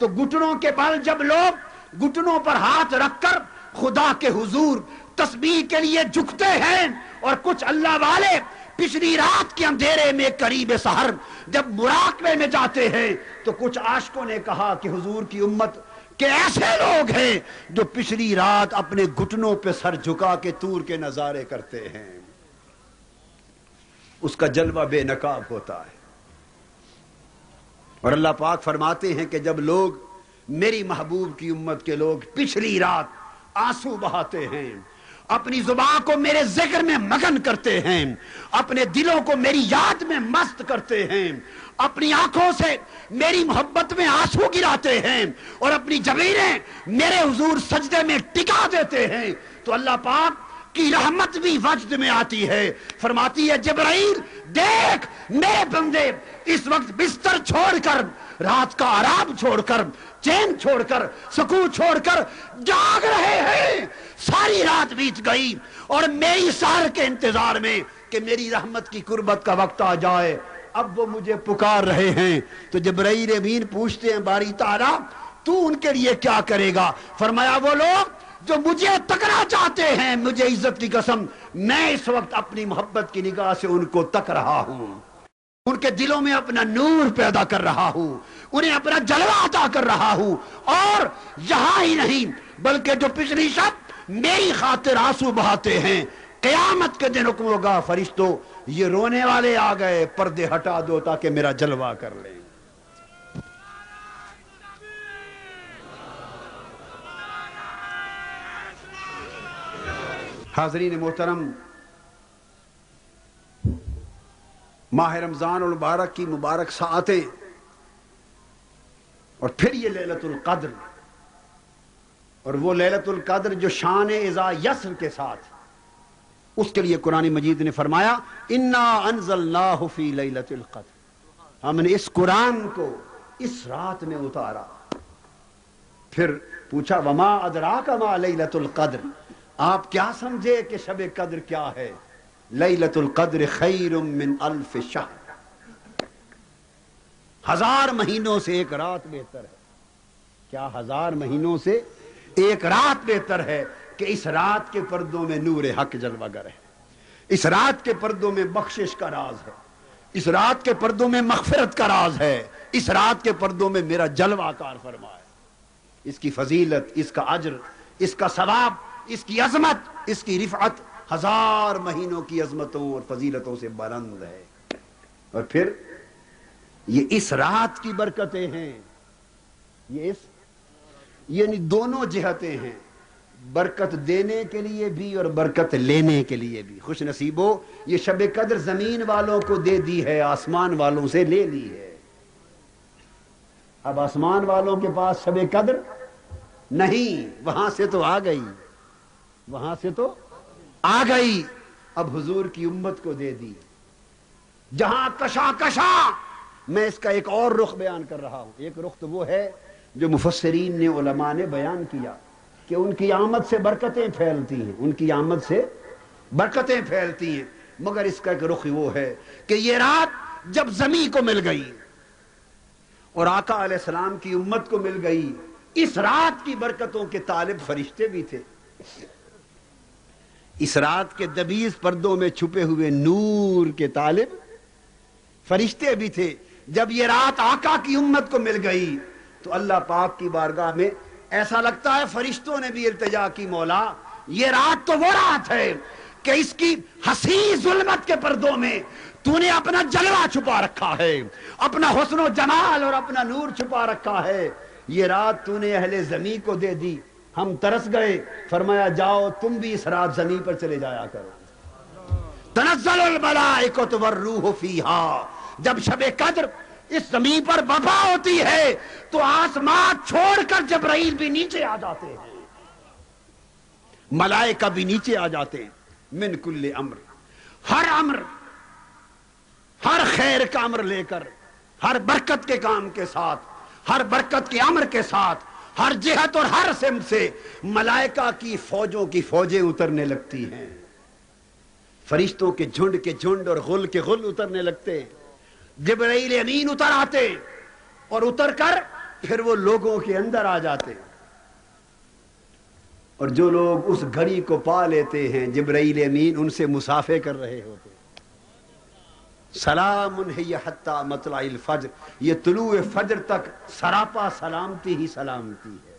तो घुटनों के बल जब लोग घुटनों पर हाथ रखकर खुदा के हुजूर तस्बीह के लिए झुकते हैं, और कुछ अल्लाह वाले पिछली रात के अंधेरे में करीब सहर जब मुराकबे में जाते हैं तो कुछ आशकों ने कहा कि हुजूर की उम्मत के ऐसे लोग हैं जो पिछली रात अपने घुटनों पे सर झुका के तूर के नजारे करते हैं? उसका जलवा बेनकाब होता है। और अल्लाह पाक फरमाते हैं कि जब लोग मेरी महबूब की उम्मत के लोग पिछली रात आँसू बहाते हैं, अपनी ज़ुबान को मेरे ज़िक्र में मगन करते हैं, अपने दिलों को मेरी याद में मस्त करते हैं अपनी आँखों से मेरी मोहब्बत में आँसू गिराते हैं और अपनी जमीरें मेरे हुजूर सजदे में टिका देते हैं। तो अल्लाह पाक की रहमत भी वजद में आती है। फरमाती है, जबराइल, देख, मेरे बंदे, इस वक्त बिस्तर छोड़कर, रात का आराम छोड़कर, चैन छोड़कर, सुकून छोड़कर जाग रहे हैं। सारी रात बीत गई और मेरी सार के इंतज़ार में कि मेरी रहमत की कुर्बत का वक्त आ जाए। अब वो मुझे पुकार रहे हैं। तो जबरई अमीन पूछते हैं, बारी तारा, तू उनके लिए क्या करेगा? फरमाया, वो लोग जो मुझे तकना चाहते हैं, मुझे इज़्ज़त की कसम, मैं इस वक्त अपनी मोहब्बत की निगाह से उनको तक रहा हूँ। उनके दिलों में अपना नूर पैदा कर रहा हूँ, उन्हें अपना जलवा अदा कर रहा हूँ, और यहाँ ही नहीं, बल्कि जो पिछली शब्द मेरी खातिर आँसू बहाते हैं। कयामत के दिन हुक्म होगा, फरिश्तों ये रोने वाले आ गए, पर्दे हटा दो ताकि मेरा जलवा कर ले। हाजरीन मोहतरम, माह रमज़ान और मुबारक की मुबारक सातें और फिर ये ललतुल कद्र। और वो ललतुल कद्र जो शान एजा यसर के साथ उसके लिए कुरान मजीद ने फरमाया, इन्ना अनजल्लाफी ललतुल कद्र. हमने इस कुरान को इस रात में उतारा। फिर पूछा, वमा अदरा कमा ललतुल कद्र? आप क्या समझे कि शब कद्र क्या है? ललतुल कद्र खैर मिन अल्फ शाह हज़ार महीनों से एक रात बेहतर है। क्या हज़ार महीनों से एक रात बेहतर है? कि इस रात के पर्दों में नूर हक जलवागर है। इस रात के पर्दों में बख्शिश का राज है। इस रात के पर्दों में मखफरत का राज है। इस रात के पर्दों में मेरा जलवाकार फरमा है इसकी फजीलत, इसका अजर, इसका सवाब, इसकी अजमत, इसकी रिफत हज़ार महीनों की अजमतों और फजीलतों से बुलंद है। और फिर ये इस रात की बरकतें हैं। ये इस यानी दोनों जिहतें हैं। बरकत देने के लिए भी और बरकत लेने के लिए भी। खुश नसीबो, ये शब कदर ज़मीन वालों को दे दी है, आसमान वालों से ले ली है। अब आसमान वालों के पास शब कदर नहीं, वहाँ से तो आ गई। वहाँ से तो आ गई। अब हुजूर की उम्मत को दे दी। जहाँ कशा कशा, मैं इसका एक और रुख बयान कर रहा हूँ। एक रुख तो वो है जो मुफसरीन ने, उलमा ने बयान किया। कि उनकी आमद से बरकतें फैलती हैं, उनकी आमद से बरकतें फैलती हैं। मगर इसका एक रुख वो है कि ये रात जब जमी को मिल गई और आका सलाम की उम्मत को मिल गई, इस रात की बरकतों के तालिब फरिश्ते भी थे। इस रात के दबीज पर्दों में छुपे हुए नूर के तालिब फरिश्ते भी थे। जब ये रात आका की उम्मत को मिल गई तो अल्लाह पाक की बारगाह में ऐसा लगता है फरिश्तों ने भी इल्तजा की, मौला। ये रात तो वो रात है कि इसकी हसी, जुलमत के पर्दों में तूने अपना जलवा छुपा रखा है, अपना हुस्न जमाल और अपना नूर छुपा रखा है। ये रात तूने अहले जमी को दे दी। हम तरस गए। फरमाया, जाओ, तुम भी इस रात जमी पर चले जाया करो। तनजल रूह फीहा। जब शब कद्र इस ज़मीन पर बपा होती है तो आसमान छोड़कर जब जबराइल भी नीचे आ जाते हैं। मलाइका भी नीचे आ जाते हैं। मिनकुल्ले अम्र। हर अम्र, हर खैर का अम्र लेकर, हर बरकत के काम के साथ, हर बरकत के अम्र के साथ, हर जिहत और हर सिम से मलाइका की फौजों की फौजें उतरने लगती हैं। फरिश्तों के झुंड के झुंड और गुल के गुल उतरने लगते जबराइल अमीन उतर आते और उतर कर फिर वो लोगों के अंदर आ जाते। और जो लोग उस घड़ी को पा लेते हैं, जबराइल अमीन उनसे मुसाफे कर रहे होते सलाम उन्हें यह हत्ता मतलाइल फजर। ये तुलु फजर तक सरापा सलामती ही सलामती है।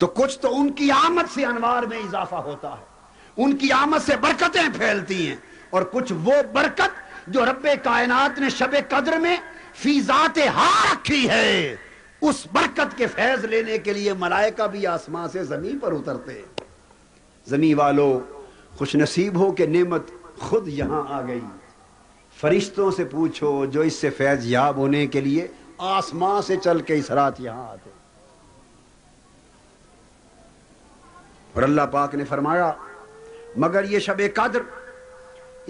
तो कुछ तो उनकी आमद से अनवार में इजाफा होता है। उनकी आमद से बरकतें फैलती हैं। और कुछ वो बरकत जो रब्बे कायनात ने शब कद्र में फीजात हा रखी है, उस बरकत के फैज लेने के लिए मलाइका भी आसमां से ज़मीन पर उतरते। जमी वालों, खुश नसीब हो के नेमत खुद यहाँ आ गई। फरिश्तों से पूछो जो इससे फैज याब होने के लिए आसमां से चल के इस रात यहाँ आते। और अल्लाह पाक ने फरमाया, मगर ये शब कद्र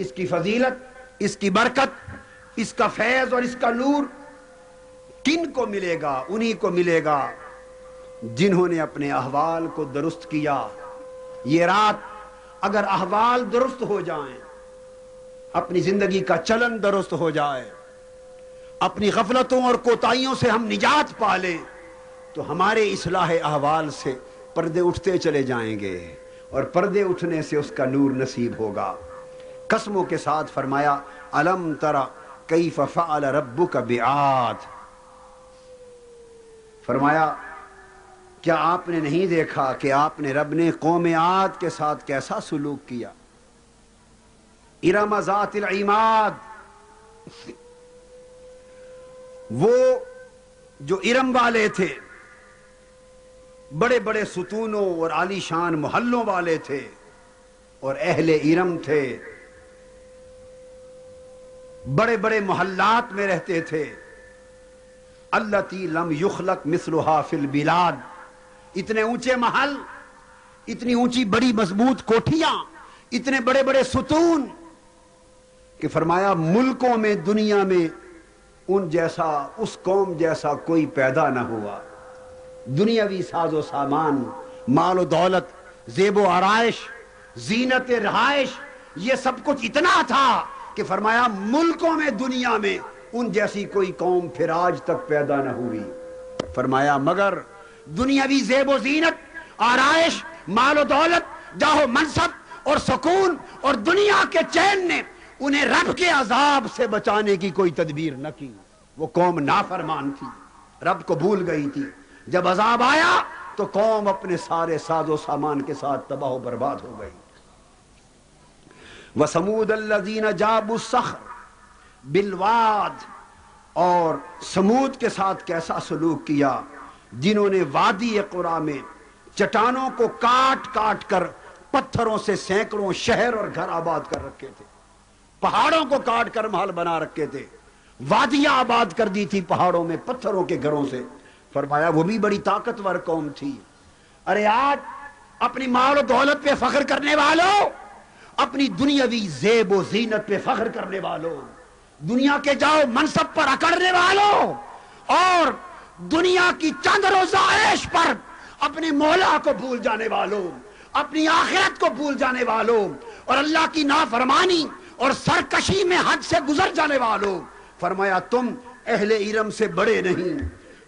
इसकी फजीलत, इसकी बरकत, इसका फैज और इसका नूर किन को मिलेगा, उन्हीं को मिलेगा जिन्होंने अपने अहवाल को दुरुस्त किया। ये रात अगर अहवाल दुरुस्त हो जाए, अपनी ज़िंदगी का चलन दुरुस्त हो जाए, अपनी गफलतों और कोताहियों से हम निजात पा लें तो हमारे इसलाह अहवाल से पर्दे उठते चले जाएँगे और पर्दे उठने से उसका नूर नसीब होगा। कस्मों के साथ फरमाया, अलम तरा कई फ़ाल रब्बु का बेआत फरमाया, क्या आपने नहीं देखा कि आपने रब ने कौम आद के साथ कैसा सलूक किया? इरम इमाद। वो जो इरम वाले थे बड़े बड़े सुतूनों और आलीशान मोहल्लों वाले थे और अहले इरम थे बड़े बड़े मोहल्लात में रहते थे। अल्लती लम युखलक मिसलुहा फिल बिलाद। इतने ऊँचे महल, इतनी ऊँची बड़ी मज़बूत कोठियाँ, इतने बड़े बड़े सुतून कि फरमाया, मुल्कों में, दुनिया में, उन जैसा, उस कौम जैसा कोई पैदा ना हुआ। दुनियावी साजो सामान मालो दौलत जेबो आरइश जीनत रहायश ये सब कुछ इतना था कि फरमाया, मुल्कों में, दुनिया में, उन जैसी कोई कौम फिर आज तक पैदा न हुई। फरमाया, मगर दुनियावी जेबो जीनत, आरइश, मालो दौलत, जाहो मनसब और सुकून और दुनिया के चैन ने उन्हें रब के अजाब से बचाने की कोई तदबीर न की। वो कौम नाफरमान थी, रब को भूल गई थी। जब अजाब आया तो कौम अपने सारे साजो सामान के साथ तबाह बर्बाद हो गई। वसमूद अल्लाजीन जाबुसख बिलवाद और समूद के साथ कैसा सलूक किया, जिन्होंने वादी कुरा में चट्टानों को काट काट कर पत्थरों से सैकड़ों शहर और घर आबाद कर रखे थे। पहाड़ों को काट कर महल बना रखे थे। वादियाँ आबाद कर दी थी पहाड़ों में, पत्थरों के घरों से। फरमाया, वो भी बड़ी ताकतवर कौम थी। अरे आज अपनी माल दौलत पे फख्र करने वालों अपनी दुनियावी जेब जीनत पे फख्र करने वालों, दुनिया के जाओ मनसब पर अकड़ने वालों, और दुनिया की चंद रोजा ऐश पर अपने मौला को भूल जाने वालों, अपनी आखिरत को भूल जाने वालों, और अल्लाह की नाफरमानी और सरकशी में हद से गुजर जाने वालों। फरमाया, तुम अहले इरम से बड़े नहीं,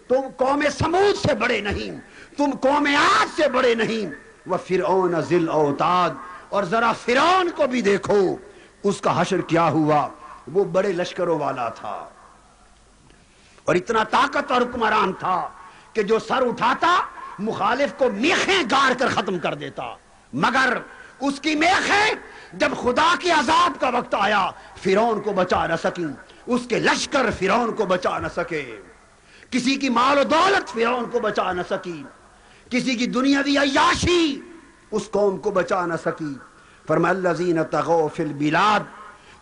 तुम कौम समूद से बड़े नहीं, तुम कौम आज से बड़े नहीं। वह फिर जिल औताद और जरा फिर को भी देखो, उसका हशर क्या हुआ? वो बड़े लश्करों वाला था। और इतना ताकत और हुक्मरान था कि जो सर उठाता, मुखालिफ को मेखें गाड़ कर खत्म कर देता। मगर उसकी मेखें, जब खुदा के अजाब का वक्त आया फिर को बचा न सकी। उसके लश्कर फिर को बचा न सके। किसी की माल और दौलत फिर को बचा न सकी। किसी की दुनियावी अयाशी उस कौम को बचा ना सकी। फरमल्लजीन तगो फिल बिलाद।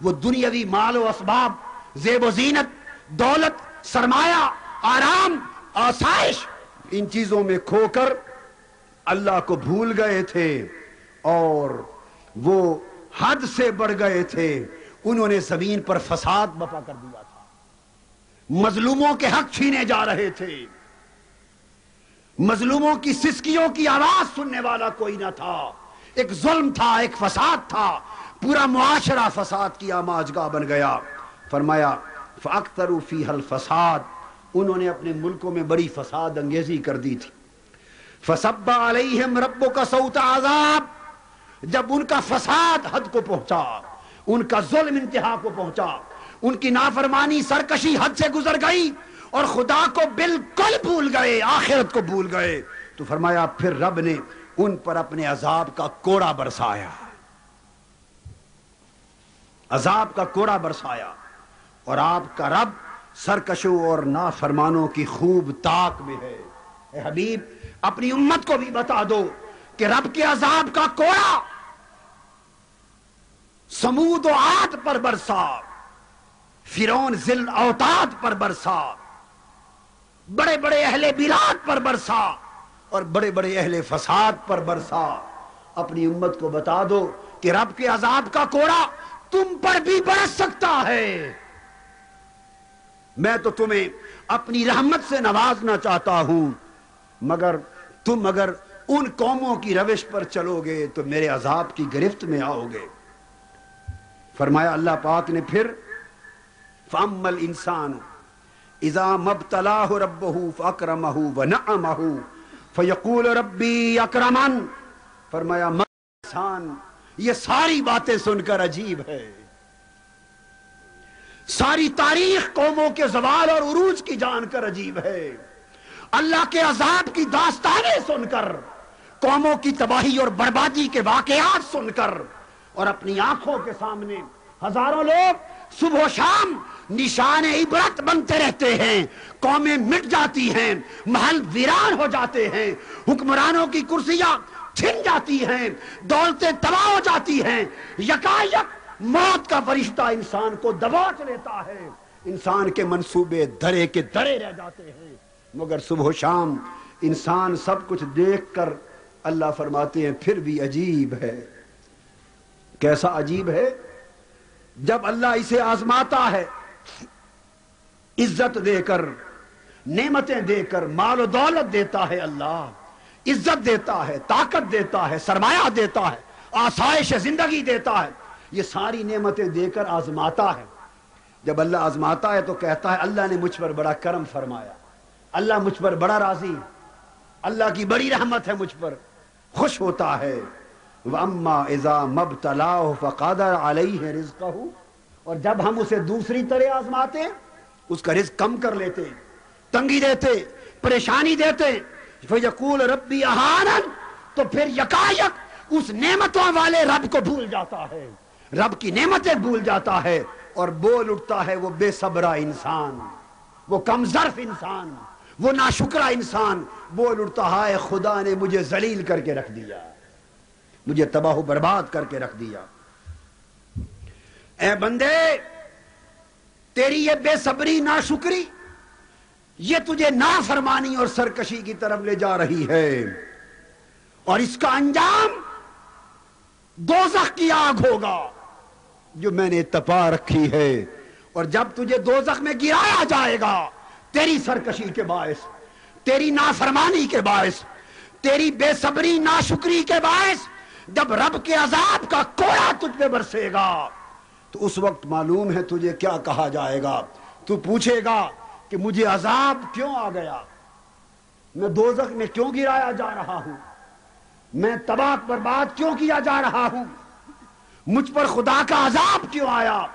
वो दुनियावी माल असबाब, जेब जीनत, दौलत, सरमाया, आराम, आसाइश, इन चीज़ों में खोकर अल्लाह को भूल गए थे और वो हद से बढ़ गए थे। उन्होंने ज़मीन पर फसाद बपा कर दिया था। मजलूमों के हक छीने जा रहे थे। मजलूमों की सिस्कियों की आवाज़ सुनने वाला कोई ना था। एक जुल्म था, एक फसाद था। पूरा मुआशरा फसाद की आमाजगा बन गया। फरमाया फ़ाख्तरूफ़ी हल फसाद। उन्होंने अपने मुल्कों में बड़ी फसाद अंगेजी कर दी थी। फसब्बा अलैहिम रब्बो का सऊता आजाब जब उनका फसाद हद को पहुँचा, उनका जुल्म इंतहा को पहुँचा, उनकी नाफरमानी सरकशी हद से गुजर गई और खुदा को बिल्कुल भूल गए, आखिरत को भूल गए। तो फरमाया, फिर रब ने उन पर अपने अजाब का कोड़ा बरसाया। अजाब का कोड़ा बरसाया और आपका रब सरकशों और नाफरमानों की खूब ताक में है। हबीब, अपनी उम्मत को भी बता दो कि रब के अजाब का कोड़ा समूद आद पर बरसा फिरौन जिल औताद पर बरसा बड़े बड़े अहले बिलाद पर बरसा और बड़े बड़े अहले फसाद पर बरसा। अपनी उम्मत को बता दो कि रब के अजाब का कोड़ा तुम पर भी बरस सकता है। मैं तो तुम्हें अपनी रहमत से नवाजना चाहता हूँ, मगर तुम अगर उन कौमों की रविश पर चलोगे तो मेरे अजाब की गिरफ्त में आओगे। फरमाया अल्लाह पाक ने फिर फमल इंसान इजा मबतलाह रबहू फ़क्रमहू व नअमहू फयकूल रब्बी अक्रमन फरमाया इंसान ये सारी बातें सुनकर अजीब है। सारी तारीख कौमों के जवाल और उरूज की जानकर अजीब है। अल्लाह के अजाब की दास्तानें सुनकर, कौमों की तबाही और बर्बादी के वाकयात सुनकर और अपनी आँखों के सामने हज़ारों लोग सुबह शाम निशान इबरत बनते रहते हैं, कौमें मिट जाती हैं, महल वीरान हो जाते हैं, हुक्मरानों की कुर्सियाँ छिन जाती हैं, दौलतें तबाह हो जाती हैं, यकायक मौत का फरिश्ता इंसान को दबाच लेता है। इंसान के मंसूबे धरे के धरे रह जाते हैं। मगर सुबह शाम इंसान सब कुछ देखकर अल्लाह फरमाते हैं, फिर भी अजीब है। कैसा अजीब है? जब अल्लाह इसे आजमाता है इज़्ज़त देकर, नेमतें देकर, माल दौलत देता है अल्लाह। इज़्ज़त देता है, ताकत देता है, सरमाया देता है, आसाइश ज़िंदगी देता है। ये सारी नेमतें देकर आजमाता है। जब अल्लाह आजमाता है तो कहता है, अल्लाह ने मुझ पर बड़ा करम फरमाया। अल्लाह मुझ पर बड़ा राज़ी है। अल्लाह की बड़ी रहमत है मुझ पर। खुश होता है। अम्मा इजा मब तलाह फ़ादर अलई है रिज्क और जब हम उसे दूसरी तरह आजमाते उसका रिज्क कम कर लेते तंगी देते, परेशानी देते रब्बी अहानन तो फिर यकायक उस नेमतों वाले रब को भूल जाता है। रब की नेमतें भूल जाता है और बोल उठता है, वो बेसबरा इंसान, वो कमजरफ इंसान, वो नाशुक्रा इंसान। बोल उठता है खुदा ने मुझे जलील करके रख दिया, मुझे तबाह बर्बाद करके रख दिया। ए बंदे, तेरी ये बेसब्री ना शुक्री ये तुझे नाफरमानी और सरकशी की तरफ़ ले जा रही है। और इसका अंजाम दोजख की आग होगा, जो मैंने तपा रखी है। और जब तुझे दोजख में गिराया जाएगा, तेरी सरकशी के बायस, तेरी नाफरमानी के बायस, तेरी बेसब्री नाशुक्री के बायस, जब रब के अजाब का कोड़ा तुझ पे बरसेगा तो उस वक्त मालूम है तुझे क्या कहा जाएगा। तू पूछेगा कि मुझे अजाब क्यों आ गया? मैं दोजख में क्यों गिराया जा रहा हूँ? मैं तबाह बर्बाद क्यों किया जा रहा हूँ? मुझ पर खुदा का अजाब क्यों आया?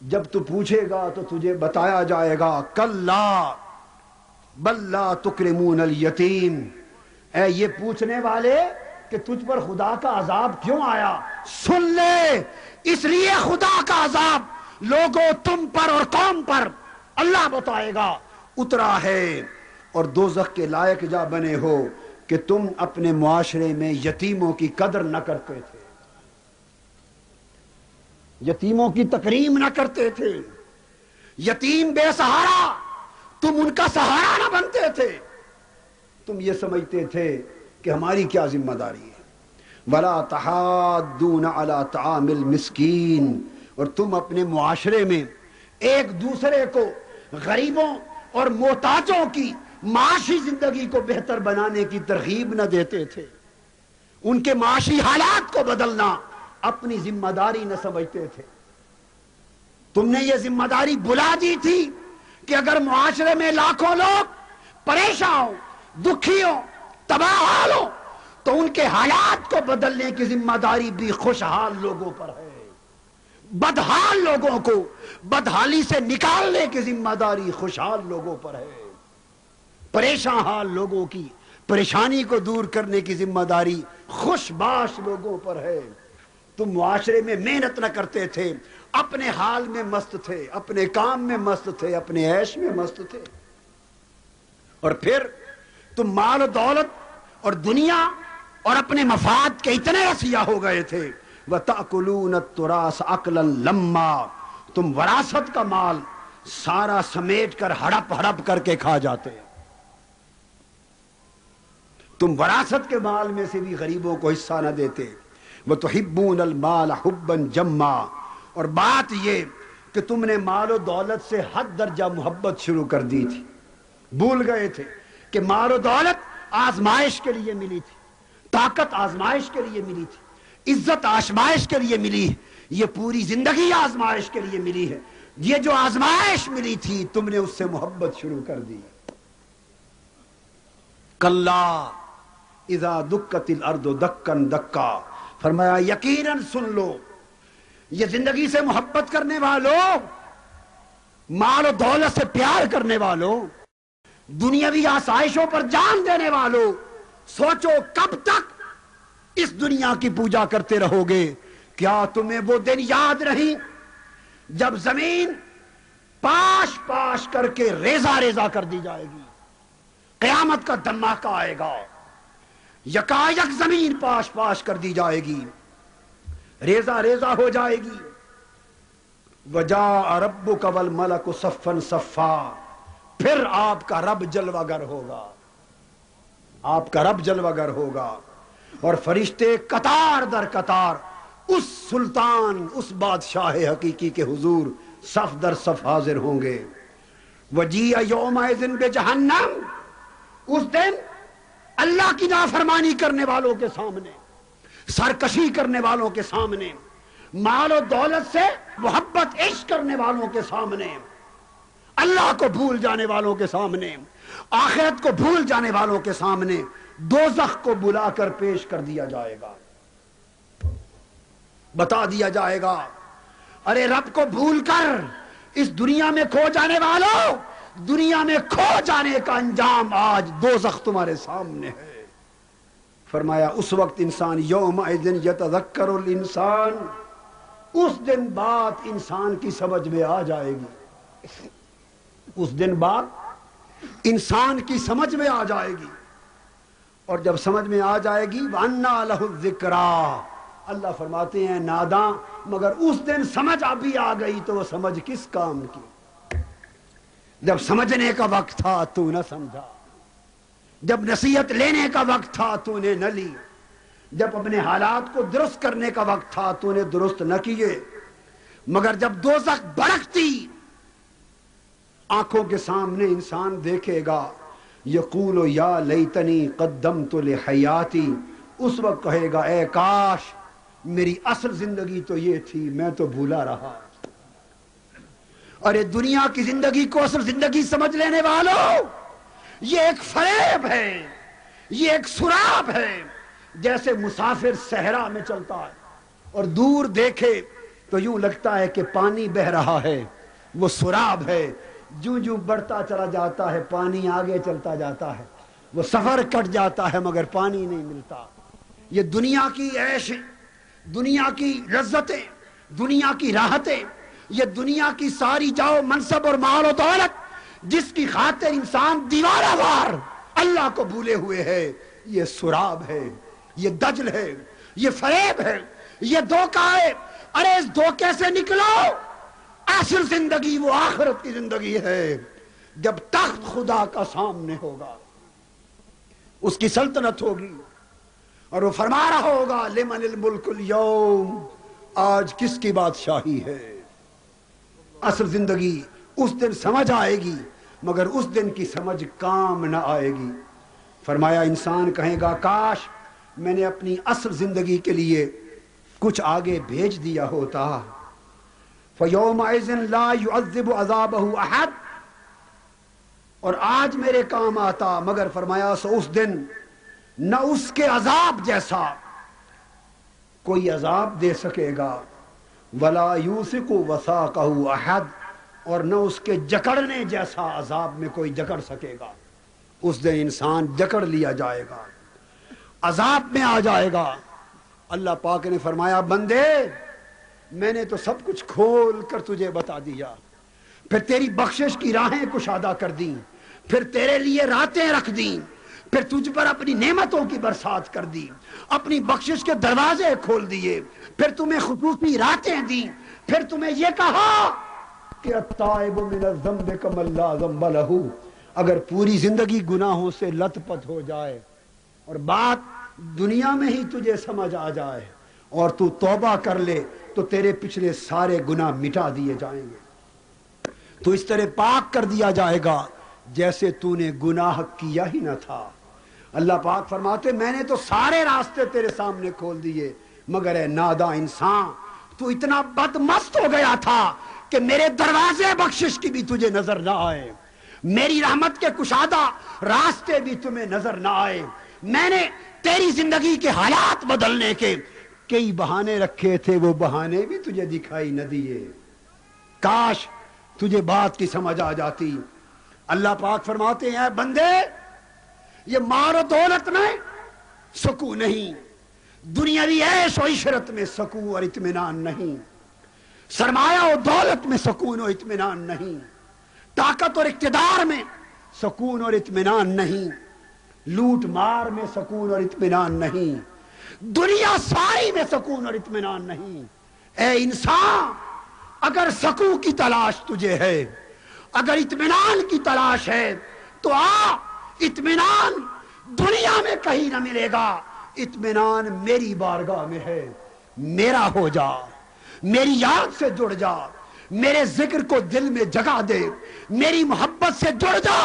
जब तू पूछेगा तो तुझे बताया जाएगा, कल्ला बल्ला तुकरमून अल यतीम ए ये पूछने वाले कि तुझ पर खुदा का अजाब क्यों आया? सुन ले इसलिए खुदा का अजाब लोगों तुम पर और कौम पर अल्लाह बताएगा। उतरा है और दो के लायक जा बने हो कि तुम अपने मुआशरे में यतीमों की कदर न करते थे। यतीमों की तकरीम ना करते थे। यतीम बेसहारा, तुम उनका सहारा ना बनते थे। तुम ये समझते थे कि हमारी क्या ज़िम्मेदारी है? वला तहादून अला तामिल मिस्कीन। और तुम अपने मुआशरे में एक दूसरे को गरीबों और मोहताजों की माशी ज़िंदगी को बेहतर बनाने की तरगीब न देते थे। उनके माशी हालात को बदलना अपनी ज़िम्मेदारी न समझते थे। तुमने ये ज़िम्मेदारी बुला दी थी कि अगर मुआशरे में लाखों लोग परेशान हो, दुखी हो, तबाह हो तो उनके हालात को बदलने की ज़िम्मेदारी भी खुशहाल लोगों पर है। बदहाल लोगों को बदहाली से निकालने की ज़िम्मेदारी खुशहाल लोगों पर है। परेशान हाल लोगों की, परेशानी को दूर करने की ज़िम्मेदारी खुशबाश लोगों पर है। तुम मुआशरे में मेहनत न करते थे, अपने हाल में मस्त थे, अपने काम में मस्त थे, अपने ऐश में मस्त थे। और फिर तुम माल, दौलत और दुनिया और अपने मफाद के इतने रसिया हो गए थे। वह तकुलून तुरास अकल लम्मा। तुम वरासत का माल सारा समेट कर हड़प हड़प करके खा जाते तुम वरासत के माल में से भी गरीबों को हिस्सा न देते। वह तो हिब्बून माल हुब्बन जम्मा। और बात यह कि तुमने मालो दौलत से हद दर्जा मोहब्बत शुरू कर दी थी। भूल गए थे कि मालो दौलत आजमाइश के लिए मिली थी। ताकत आजमाइश के लिए मिली थी, इज़्ज़त आजमाइश के लिए मिली है, ये पूरी ज़िंदगी आजमाइश के लिए मिली है। ये जो आजमाइश मिली थी, तुमने उससे मोहब्बत शुरू कर दी। कल्ला इजा दुक्कतिल अर्दो दक्कन दक्का। फरमाया, यकीनन सुन लो, ये ज़िंदगी से मोहब्बत करने वालों, माल और दौलत से प्यार करने वालों, दुनियावी आसाइशों पर जान देने वालों सोचो कब तक इस दुनिया की पूजा करते रहोगे। क्या तुम्हें वो दिन याद नहीं जब ज़मीन पाश पाश करके रेजा रेजा कर दी जाएगी। कयामत का धमाका आएगा। यकायक ज़मीन पाश पाश कर दी जाएगी। रेजा रेजा हो जाएगी। वजा अरब कबल मलक सफ़न सफ़ा फिर आपका रब जलवागर होगा। आपका रब जलवागर होगा। और फरिश्ते कतार दर कतार, उस सुल्तान, उस बादशाह हकीकी के हुजूर सफ दर सफ हाजिर होंगे। वजी योम बे जहन्नम, उस दिन अल्लाह की नाफरमानी करने वालों के सामने, सरकशी करने वालों के सामने, माल और दौलत से मोहब्बत इश्क करने वालों के सामने, अल्लाह को भूल जाने वालों के सामने आखिरत को भूल जाने वालों के सामने दो को बुलाकर पेश कर दिया जाएगा। बता दिया जाएगा, अरे रब को भूलकर इस दुनिया में खो जाने वालों, दुनिया में खो जाने का अंजाम आज दो तुम्हारे सामने है। फरमाया, उस वक्त इंसान, योम दिन यतकर इंसान उस दिन बात इंसान की समझ में आ जाएगी। उस दिन बात इंसान की समझ में आ जाएगी। और जब समझ में आ जाएगी अन्ना जिक्रा। अल्लाह फरमाते हैं, नादा, मगर उस दिन समझ अभी आ गई तो वो समझ किस काम की? जब समझने का वक्त था, तू न समझा। जब नसीहत लेने का वक्त था, तूने न ली। जब अपने हालात को दुरुस्त करने का वक्त था, तूने दुरुस्त न किए। मगर जब दो भड़कती आँखों के सामने इंसान देखेगा। यकूल, या तनी कदम तो ले हयाती उस वक्त कहेगा, ए काश, मेरी असल ज़िंदगी तो ये थी, मैं तो भूला रहा। अरे दुनिया की ज़िंदगी को असल ज़िंदगी समझ लेने वालों, ये एक फरेब है, ये एक सुराब है, जैसे मुसाफिर सहरा में चलता है। और दूर देखे तो यूँ लगता है कि पानी बह रहा है, वो सुराब है जू जू बढ़ता चला जाता है, पानी आगे चलता जाता है। वो सफ़र कट जाता है, मगर पानी नहीं मिलता। ये दुनिया की ऐश, दुनिया की लज्जतें, दुनिया की राहतें, ये दुनिया की सारी जाओ मनसब और माल और दौलत, जिसकी खातिर इंसान दीवारा वार अल्लाह को भूले हुए है, ये सुराब है, ये दजल है, ये फरेब है, ये धोखा है। अरे इस धोखे से निकलो! असल ज़िंदगी वो आखिरत की ज़िंदगी है, जब तख्त खुदा का सामने होगा। उसकी सल्तनत होगी और वो फरमा रहा होगा, लेमन मुल्कुल यौम आज किसकी बादशाही है? असल ज़िंदगी उस दिन समझ आएगी, मगर उस दिन की समझ काम न आएगी। फरमाया, इंसान कहेगा, काश मैंने अपनी असल ज़िंदगी के लिए कुछ आगे भेज दिया होता फयोम अहद और आज मेरे काम आता मगर फरमाया सो उस दिन न उसके अजाब जैसा कोई अजाब दे सकेगा वला यूसिको वसा कहू अहद और न उसके जकड़ने जैसा अजाब में कोई जकड़ सकेगा उस दिन इंसान जकड़ लिया जाएगा अजाब में आ जाएगा अल्लाह पाक ने फरमाया बंदे मैंने तो सब कुछ खोल कर तुझे बता दिया। फिर तेरी बख्शिश की राहें कुशादा कर दी। फिर तेरे लिए रातें रख दी। फिर तुझ पर अपनी नेमतों की बरसात कर दी। अपनी बख्शिश के दरवाजे खोल दिए। फिर तुम्हें खसूसी रातें दी। फिर तुम्हें यह कहा कि अगर पूरी ज़िंदगी गुनाहों से लथपथ हो जाए और बात दुनिया में ही तुझे समझ आ जाए और तू तौबा कर ले तो तेरे पिछले सारे गुनाह मिटा दिए जाएँगे। तो इस तरह पाक कर दिया जाएगा, जैसे तूने गुनाह किया ही ना था। अल्लाह पाक फरमाते, मैंने तो सारे रास्ते तेरे सामने खोल दिए, मगर है नादा इंसान, तू इतना बदमस्त हो गया था कि मेरे दरवाजे बख्शिश की भी तुझे नज़र ना आए। मेरी रहमत के कुशादा रास्ते भी तुम्हें नज़र ना आए। मैंने तेरी ज़िंदगी के हालात बदलने के कई बहाने रखे थे, वो बहाने भी तुझे दिखाई न दिए। काश तुझे बात की समझ आ जाती। अल्लाह पाक फरमाते हैं, बंदे, ये मारो दौलत में सकू नहीं। दुनियावी ऐश और इशरत में सकू और इतमान नहीं। सरमाया और दौलत में सकून और इतमान नहीं। ताकत और इकतदार में सकून और इतमान नहीं। लूट मार में सकून और इतमान नहीं। दुनिया सारी में सकून और इतमान नहीं। ए इंसान, अगर सकू की तलाश तुझे है, अगर इतमान की तलाश है तो आ इतमान दुनिया में कहीं ना मिलेगा। इतमान मेरी बारगाह में है, मेरा हो जा, मेरी याद से जुड़ जा, मेरे ज़िक्र को दिल में जगा दे, मेरी मोहब्बत से जुड़ जा,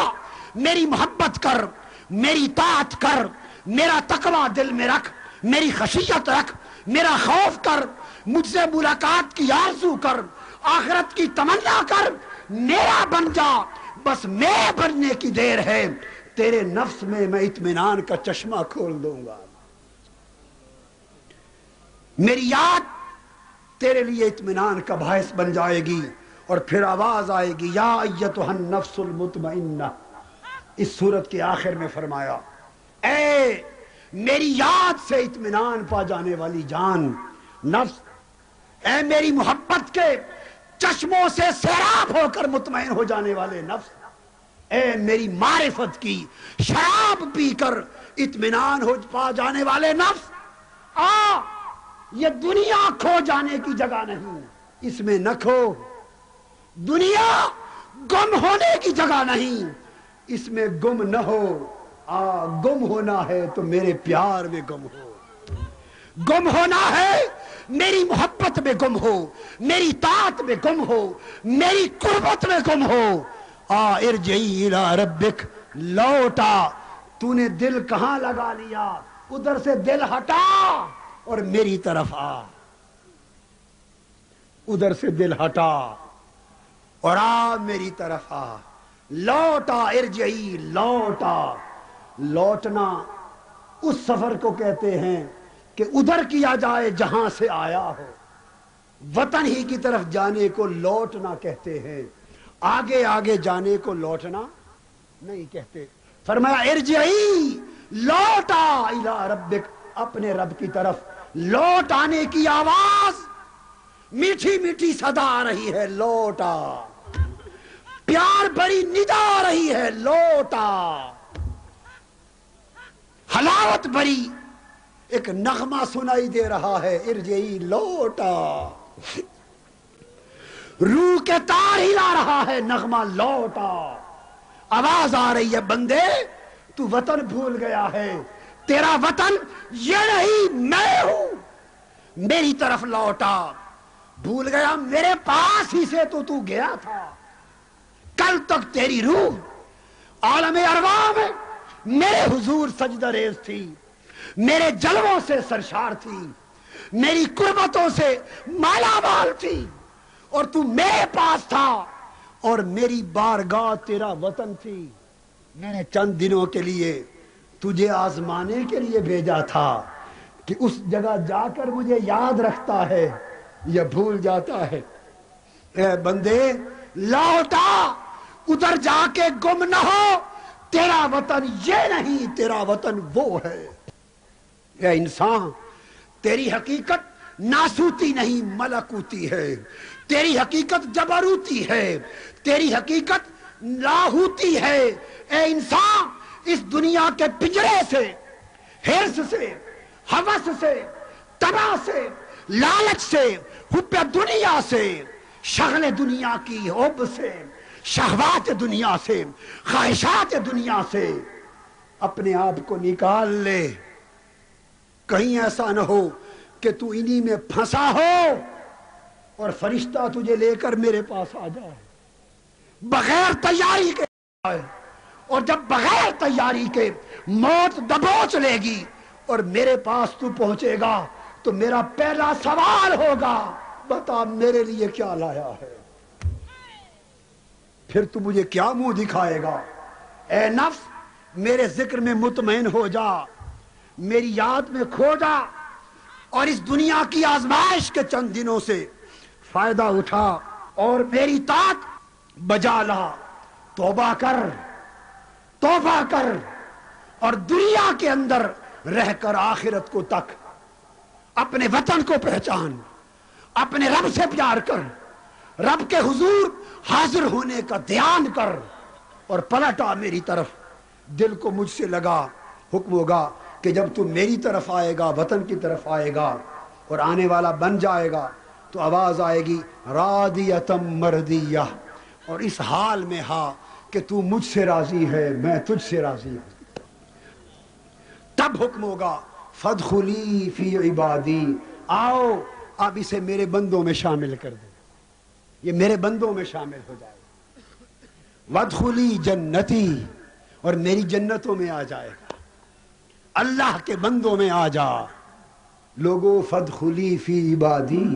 मेरी मोहब्बत कर, मेरी तात कर, मेरा तकवा दिल में रख मेरी खशियत रख, मेरा खौफ कर, मुझसे मुलाकात की आरज़ू कर, आखरत की तमन्ना कर, मेरा बन जा, बस मैं बनने की देर है, तेरे नफ्स में मैं इत्मीनान का चश्मा खोल दूँगा। मेरी याद तेरे लिए इत्मीनान का बायस बन जाएगी और फिर आवाज़ आएगी, या नफ्सुल मुतमइन्ना। इस सूरत के आखिर में फरमाया, ए मेरी याद से इतमान पा जाने वाली जान, नफ्स ए मेरी मोहब्बत के चश्मों से सैराब होकर मुतमैन हो जाने वाले नफ्स ए मेरी मारिफत की शराब पीकर इतमान हो पा जाने वाले नफ्स, आ, ये दुनिया खो जाने की जगह नहीं, इसमें न खो, दुनिया गुम होने की जगह नहीं, इसमें गुम न हो। आ, गुम होना है तो मेरे प्यार में गुम हो। गुम होना है, मेरी मोहब्बत में गुम हो, मेरी तात में गुम हो, मेरी कुर्बत में गुम हो। आ इला रबिक लौटा, तूने दिल कहाँ लगा लिया? उधर से दिल हटा और मेरी तरफ़ आ। उधर से दिल हटा और आ मेरी तरफ़ आ। लौटा इरजई लौटा। लौटना उस सफ़र को कहते हैं कि उधर किया जाए जहाँ से आया हो। वतन ही की तरफ़ जाने को लौटना कहते हैं। आगे आगे जाने को लौटना नहीं कहते। फरमाया, इरजई, लौटा इला रबिक अपने रब की तरफ़ लौट आने की आवाज़। मीठी मीठी सदा आ रही है, लौटा। प्यार बड़ी निदा आ रही है, लौटा। हलावत भरी। एक नगमा सुनाई दे रहा है, इर्जई लौटा। रूह के तार हिला रहा है, नगमा लौटा। आवाज़ आ रही है, बंदे, तू वतन भूल गया है। तेरा वतन, ये नहीं, मैं हूँ। मेरी तरफ़ लौटा। भूल गया, मेरे पास ही से तो तू गया था। कल तक तेरी रूह आलम अरवा में मेरे हुजूर सजदरेज थी, मेरे जलवों से सरशार थी, मेरी कुर्बतों से मालामाल थी, और तू मेरे पास था, और मेरी बारगाह तेरा वतन थी। मैंने चंद दिनों के लिए तुझे आजमाने के लिए भेजा था कि उस जगह जाकर मुझे याद रखता है, या भूल जाता है। ए बंदे, लौटा, उधर जाके गुम न हो तेरा वतन ये नहीं, तेरा वतन वो है। ए इंसान, तेरी हकीकत नासूती नहीं, मलकूती है। तेरी हकीकत जबरूती है। तेरी हकीकत लाहूती है। ए इंसान, इस दुनिया के पिंजरे से, हिर्स से, हवस से तबाह से, लालच से, हुब्बे दुनिया से, शगल दुनिया की होब से शहवात दुनिया से, ख्वाहिशात दुनिया से अपने आप को निकाल ले। कहीं ऐसा ना हो कि तू इन्हीं में फंसा हो और फरिश्ता तुझे लेकर मेरे पास आ जाए। बगैर तैयारी के आए और जब बगैर तैयारी के मौत दबोच लेगी और मेरे पास तू पहुंचेगा तो मेरा पहला सवाल होगा, बता मेरे लिए क्या लाया है? फिर तू मुझे क्या मुँह दिखाएगा? ए नफ्स, मेरे ज़िक्र में मुतमैन हो जा, मेरी याद में खो जा, और इस दुनिया की आजमाइश के चंद दिनों से फ़ायदा उठा और मेरी ताक बजा ला। तोबा कर तोबा कर, और दुनिया के अंदर रहकर आखिरत को तक अपने वतन को पहचान, अपने रब से प्यार कर रब के हुजूर हाजिर होने का ध्यान कर और पलटा मेरी तरफ़। दिल को मुझसे लगा, हुक्म होगा कि जब तू मेरी तरफ़ आएगा, वतन की तरफ़ आएगा और आने वाला बन जाएगा तो आवाज़ आएगी, रादियतम मरदिया। और इस हाल में हा कि तू मुझसे राज़ी है, मैं तुझसे राज़ी हूँ। तब हुक्म होगा, फदखुली फ़ी इबादी। आओ, अब इसे मेरे बंदों में शामिल कर दो। ये मेरे बंदों में शामिल हो जाएगा वदखुली जन्नती और मेरी जन्नतों में आ जाएगा। अल्लाह के बंदों में आ जा। लोगो, फदखुली फ़ी इबादी,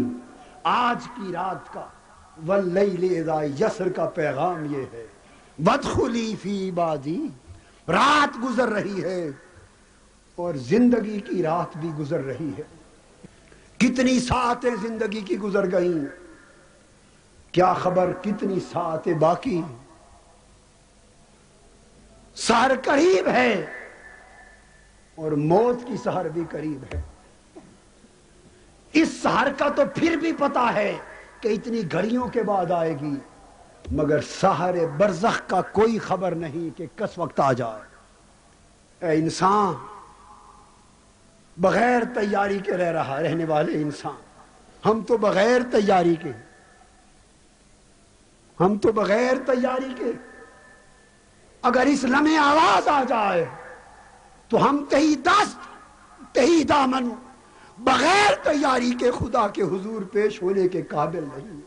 आज की रात का वल्लैलेदा यसर का पैगाम ये है। बदखुली फ़ी इबादी, रात गुजर रही है और ज़िंदगी की रात भी गुजर रही है। कितनी सातें ज़िंदगी की गुजर गई। क्या खबर कितनी सातें बाकी? सहर करीब है और मौत की सहर भी करीब है। इस सहर का तो फिर भी पता है कि इतनी घड़ियों के बाद आएगी, मगर सहारे बरजख का कोई खबर नहीं कि कस वक्त आ जाए। इंसान, बगैर तैयारी के रह रहा, रहने वाले इंसान, हम तो बगैर तैयारी के हम तो बगैर तैयारी के, अगर इस लम्हे आवाज़ आ जाए तो हम तही दस्त, तही दामन, बगैर तैयारी के खुदा के हुजूर पेश होने के काबिल नहीं।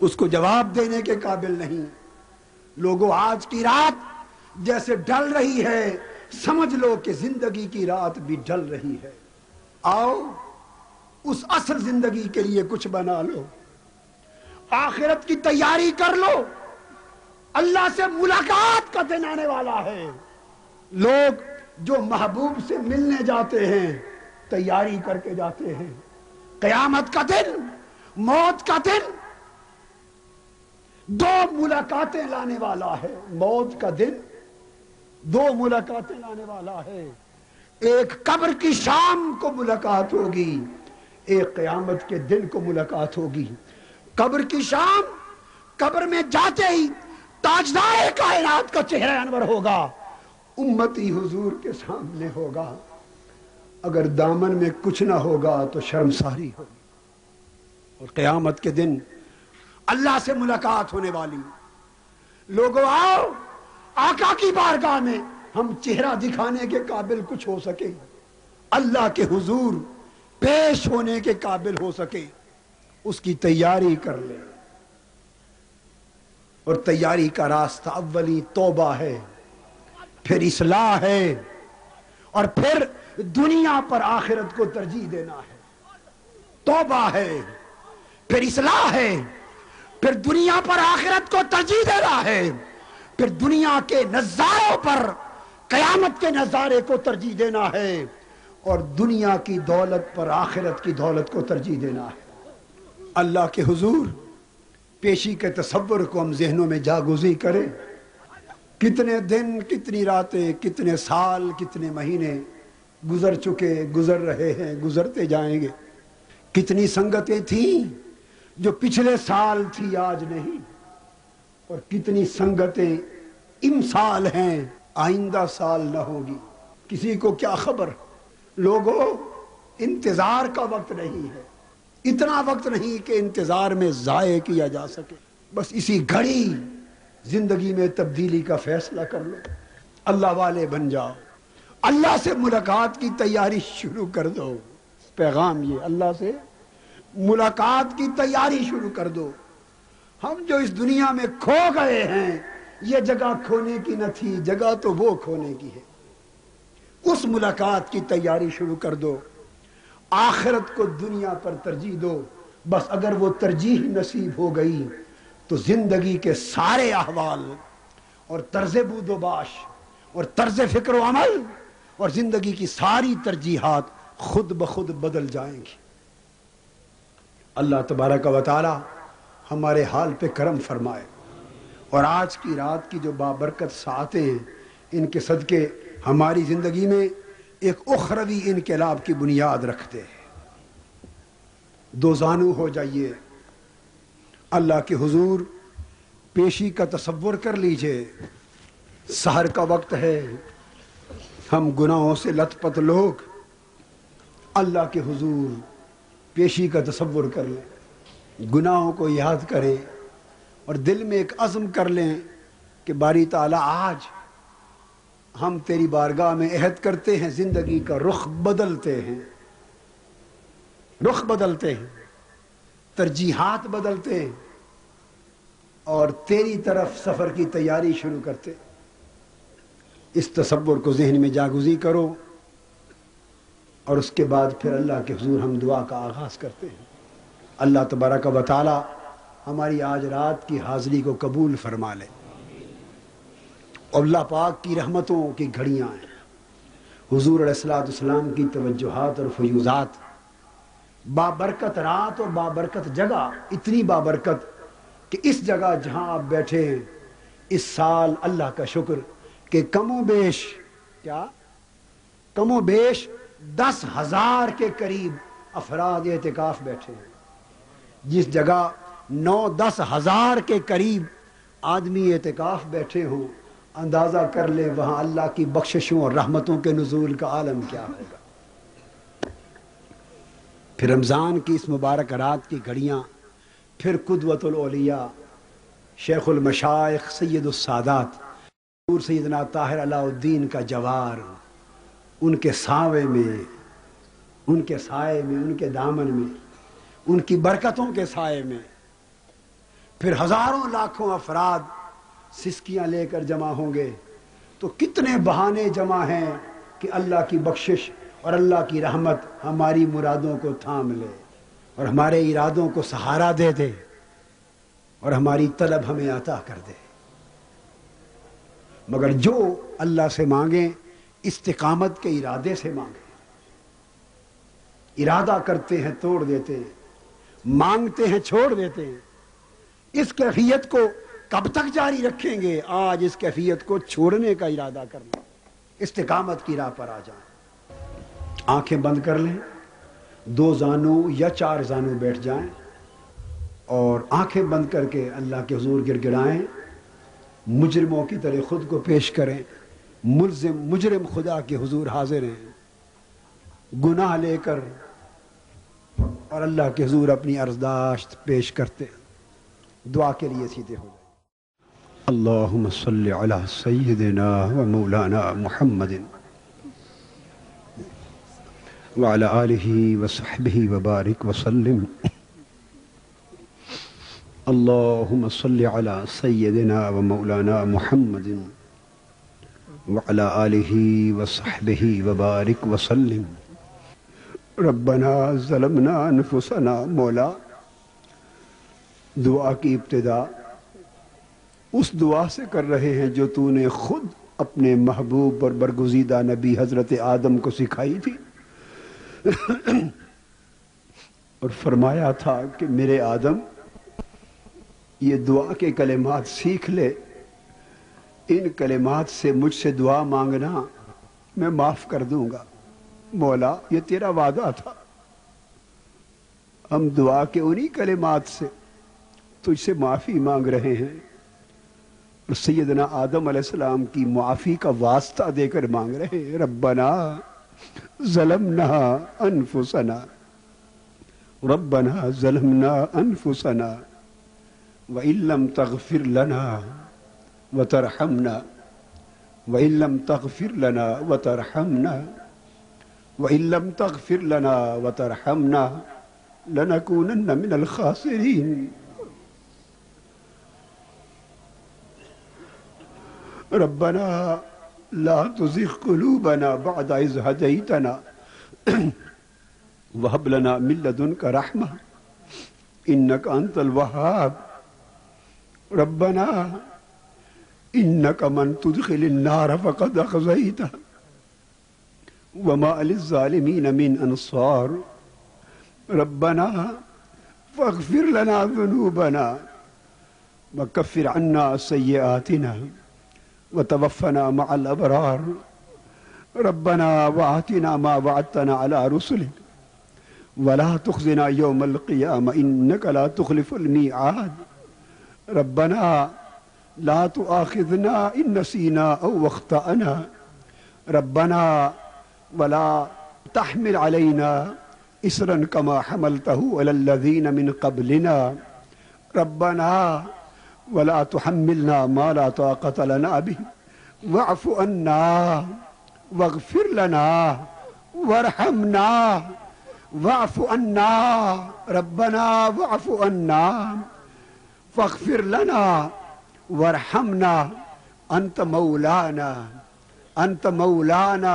उसको जवाब देने के काबिल नहीं। लोगों, आज की रात जैसे डल रही है, समझ लो कि ज़िंदगी की रात भी ढल रही है। आओ, उस असल ज़िंदगी के लिए कुछ बना लो। आखिरत की तैयारी कर लो। अल्लाह से मुलाकात का दिन आने वाला है। लोग जो महबूब से मिलने जाते हैं, तैयारी करके जाते हैं। कयामत का दिन, मौत का दिन, दो मुलाकातें लाने वाला है। मौत का दिन, दो मुलाकातें लाने वाला है। एक कब्र की शाम को मुलाकात होगी, एक कयामत के दिन को मुलाकात होगी। कब्र की शाम, कब्र में जाते ही ताजदार कायनात का चेहरा अनवर होगा, उम्मती हुजूर के सामने होगा। अगर दामन में कुछ ना होगा तो शर्मसारी होगी। और क़यामत के दिन अल्लाह से मुलाकात होने वाली। लोगों, आओ, आका की बारगाह में हम चेहरा दिखाने के काबिल कुछ हो सके। अल्लाह के हुजूर पेश होने के काबिल हो सके। उसकी तैयारी कर ले। और तैयारी का रास्ता अव्वली तोबा है, फिर इसलाह है, और फिर दुनिया पर आखिरत को तरजीह देना है। तोबा है, फिर इसलाह है, फिर दुनिया पर आखिरत को तरजीह देना है, फिर दुनिया के नजारों पर, कयामत के नजारे को तरजीह देना है, और दुनिया की दौलत पर आखिरत की दौलत को तरजीह देना है। अल्लाह के हुजूर, पेशी के तस्वर को हम जहनों में जागुजी करें। कितने दिन, कितनी रातें, कितने साल, कितने महीने गुजर चुके, गुजर रहे हैं, गुजरते जाएँगे। कितनी संगतें थी जो पिछले साल थी, आज नहीं। और कितनी संगतें इमसाल हैं, आइंदा साल न होगी। किसी को क्या खबर? लोगों, इंतज़ार का वक्त नहीं है। इतना वक्त नहीं कि इंतज़ार में जाए किया जा सके। बस इसी घड़ी ज़िंदगी में तब्दीली का फैसला कर लो। अल्लाह वाले बन जाओ। अल्लाह से मुलाकात की तैयारी शुरू कर दो। पैगाम ये, अल्लाह से मुलाकात की तैयारी शुरू कर दो। हम जो इस दुनिया में खो गए हैं, ये जगह खोने की न थी, जगह तो वो खोने की है। उस मुलाकात की तैयारी शुरू कर दो। आखिरत को दुनिया पर तरजीह दो। बस अगर वो तरजीह नसीब हो गई तो ज़िंदगी के सारे अहवाल और तर्ज बूदोबाश और तर्ज फ़िक्र अमल और ज़िंदगी की सारी तरजीहत खुद ब खुद बदल जाएँगी। अल्लाह तबारक वाली हमारे हाल पे करम फरमाए और आज की रात की जो बाबरकत सातें हैं, इनके सदके हमारी ज़िंदगी में एक उखरवी इनकलाब की बुनियाद रखते हैं। दो जानू हो जाइए। अल्लाह के हुजूर, पेशी का तस्वुर कर लीजिए। शहर का वक्त है। हम गुनाहों से लथपथ लोग। अल्लाह के हुजूर, पेशी का तस्वुर कर लें। गुनाहों को याद करें और दिल में एक अज़म कर लें कि बारी ताला आज हम तेरी बारगाह में अहद करते हैं, ज़िंदगी का रुख बदलते हैं। रुख बदलते हैं, तरजीहात बदलते हैं और तेरी तरफ़ सफ़र की तैयारी शुरू करते इस तस्वुर को जहन में जागुजी करो और उसके बाद फिर अल्लाह के हजूर हम दुआ का आगाज़ करते हैं। अल्लाह तबारा का बताला हमारी आज रात की हाजिरी को कबूल फरमा ले। अल्लाह पाक की रहमतों की घड़ियाँ हैं। हुजूर सलाम की तवज्जोहात और फयूज़ात। बाबरकत रात और बाबरकत जगह, इतनी बाबरकत कि इस जगह जहाँ आप बैठे हैं, इस साल अल्लाह का शुक्र कि कमो बेश, क्या? कमो बेश दस हज़ार के करीब अफराद एहतिकाफ बैठे हैं। जिस जगह नौ दस हज़ार के करीब आदमी एहतिकाफ बैठे हों अंदाज़ा कर ले, वहाँ अल्लाह की बख्शिशों और रहमतों के नजूल का आलम क्या होगा? फिर रमज़ान की इस मुबारक रात की घड़ियाँ, फिर कुदवतुलिया शेखुलमशाइख सैदुलसादात सैदना ताहिर अलाउद्दीन का जवार, उनके सावे में, उनके साय में, उनके दामन में, उनकी बरकतों के साय में, फिर हज़ारों लाखों अफराद सिस्कियाँ लेकर जमा होंगे। तो कितने बहाने जमा हैं कि अल्लाह की बख्शिश और अल्लाह की रहमत हमारी मुरादों को थाम ले और हमारे इरादों को सहारा दे दे और हमारी तलब हमें आता कर दे। मगर जो अल्लाह से मांगे, इस्तिकामत के इरादे से मांगे। इरादा करते हैं, तोड़ देते हैं। मांगते हैं, छोड़ देते हैं। इस कैफियत को कब तक जारी रखेंगे? आज इस कैफियत को छोड़ने का इरादा करना इस्तेकामत की राह पर आ जाए आँखें बंद कर लें। दो जानू या चार जानू बैठ जाएँ और आँखें बंद करके अल्लाह के हजूर गिड़गिड़ाएँ। मुजरमों की तरह खुद को पेश करें। मुलजिम, मुजरम खुदा के हजूर हाजिर हैं। गुनाह लेकर और अल्लाह के हजूर अपनी अर्जदाश्त पेश करते दुआ के लिए सीधे हो जाए अल्लाह सैदना व मौलाना मोहम्मद वाला आलि वसहबी वबारिक वसलम अल्लाहुम्म सल्लि अला सय्यदिना व मौलाना मुहम्मदिन व अला आलिहि व सहबिहि व बारिक मौला की इब्तिदा उस दुआ से कर रहे हैं जो तूने खुद अपने महबूब और बरगुजीदा नबी हज़रत आदम को सिखाई थी। और फरमाया था कि मेरे आदम, ये दुआ के कलेमात सीख ले। इन कलेमात से मुझसे दुआ मांगना मैं माफ़ कर दूँगा। मौला, ये तेरा वादा था। हम दुआ के उन्हीं कलेमात से तुझसे माफ़ी मांग रहे हैं। और सैदना आदम सलाम की माफ़ी का वास्ता देकर मांग रहे हैं, रब्बना जलमना अनफुसना। रब्बना जलमना अनफुसना। व इल्लम तगफिर लना व तरहमना। व इल्लम तगफिर लना व तरहमना। व इल्लम तगफिर लना व तरहमना। लनकूनन्न मिनल खासिरीन। रब्बना ला तुजिग कुलूबना बाद इज़ हदैतना वहब लना मिन लदुनका रहमा इन्नका अंतल वहाब रब्बना इन्नका मन तुदखिल नार फकद अखज़ैता वमा लिज़ालिमीन मिन अंसार रब्बना फगफिर लना ज़ुनूबना वकफ़िर अन्ना सय्यातिना वतवफ़ना मअल अबरार रब्बना वआतिना मा वअदतना अला रुसुलिक वला तुखजिना यौमल क़ियामा इन्नका ला तुखलिफुल मीआद रब्बना ला तुआखिजना इन नसीना औ अख्ताना रब्बना वला तहमिल अलैना इसरन कमा हमलतहु अलल्लज़ीन मिन क़ब्लिना रब्बना वला तुहम्मिलना मा ला ताक़त लना बिही वअफ़ु अन्ना वग़फिर लना वरहमना वअफ़ु अन्ना रब्बना वअफ़ु अन्ना फ़ग़फिर लना वरहमना अंत मौलाना अंत मौलाना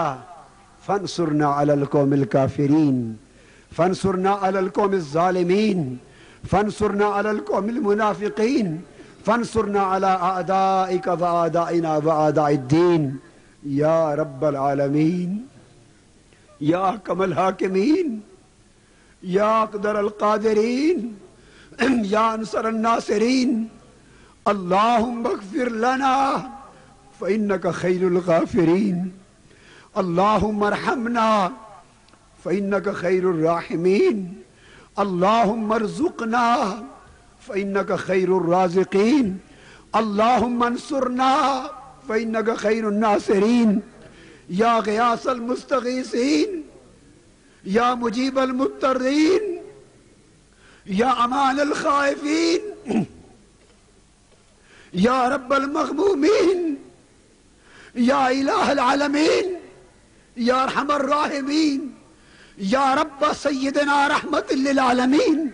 फनसुरना अलल कौमिल काफिरीन फनसुरना अलल कौमिल ज़ालिमीन फनसुरना अलल कौमिल मुनाफिकीन फनसुरना या रब्बल आलमीन या कमल हाकिमीन या अकदर अल कादिरीन या अंसर नासिरीन अल्लाहुम बगफिर लना फ़इन्नका खैरुल गाफिरीन अल्लाहुम अरहमना फ़इन्नका खैरुर राहिमीन अल्लाहुम अरज़ुकना फ़इन्नका खैरुर राज़िकीन अल्लाहुम अंसुरना फ़इन्नका खैरुन नासिरीन या गयासल मुस्तगीसीन या मुजीब अल मुत्तरीन या अमान अल खाइफीन या रब्बल मखमूमीन या इलाह आलमीन या रहमर राहिमीन या रब्ब सैयदना रहमत आलमीन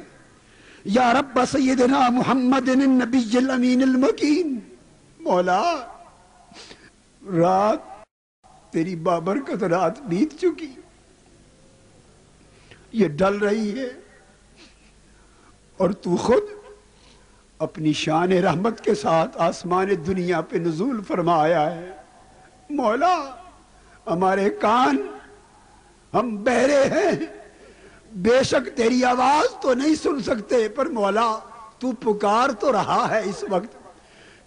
या रब्ब सैयदना मोहम्मद नबी अमीन मकीन मौला रात तेरी बाबरकत रात बीत चुकी ये डल रही है और तू खुद अपनी शान रहमत के साथ आसमान दुनिया पे नजूल फरमाया है मौला हमारे कान हम बहरे हैं बेशक तेरी आवाज़ तो नहीं सुन सकते, पर मौला, तू पुकार तो रहा है इस वक्त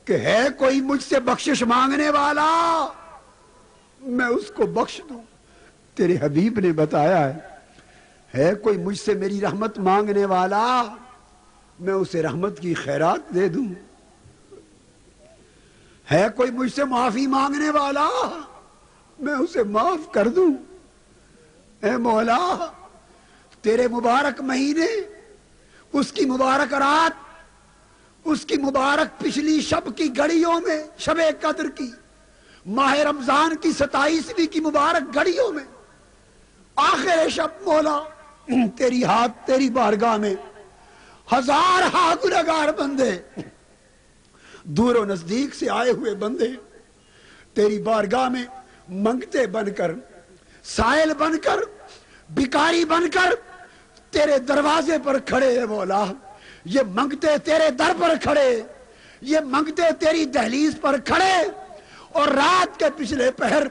कि है कोई मुझसे बख्शिश मांगने वाला। मैं उसको बख्श दू। तेरे हबीब ने बताया है है कोई मुझसे मेरी रहमत मांगने वाला? मैं उसे रहमत की खैरात दे दूँ। है कोई मुझसे माफ़ी मांगने वाला? मैं उसे माफ़ कर दूँ। ए मौला तेरे मुबारक महीने, उसकी मुबारक रात, उसकी मुबारक पिछली शब की घड़ियों में, शब कदर की, माह रमज़ान की सताईसवीं की मुबारक घड़ियों में, आखिर शब मौला, तेरी हाथ, तेरी बारगाह में, हज़ार हा गुनागार बंदे, दूर नज़दीक से आए हुए बंदे, तेरी बारगाह में मंगते बनकर, सायल बनकर भिकारी बनकर तेरे दरवाजे पर खड़े है मौला। ये मंगते तेरे दर पर खड़े। ये मंगते तेरी दहलीज पर खड़े। और रात के पिछले पहर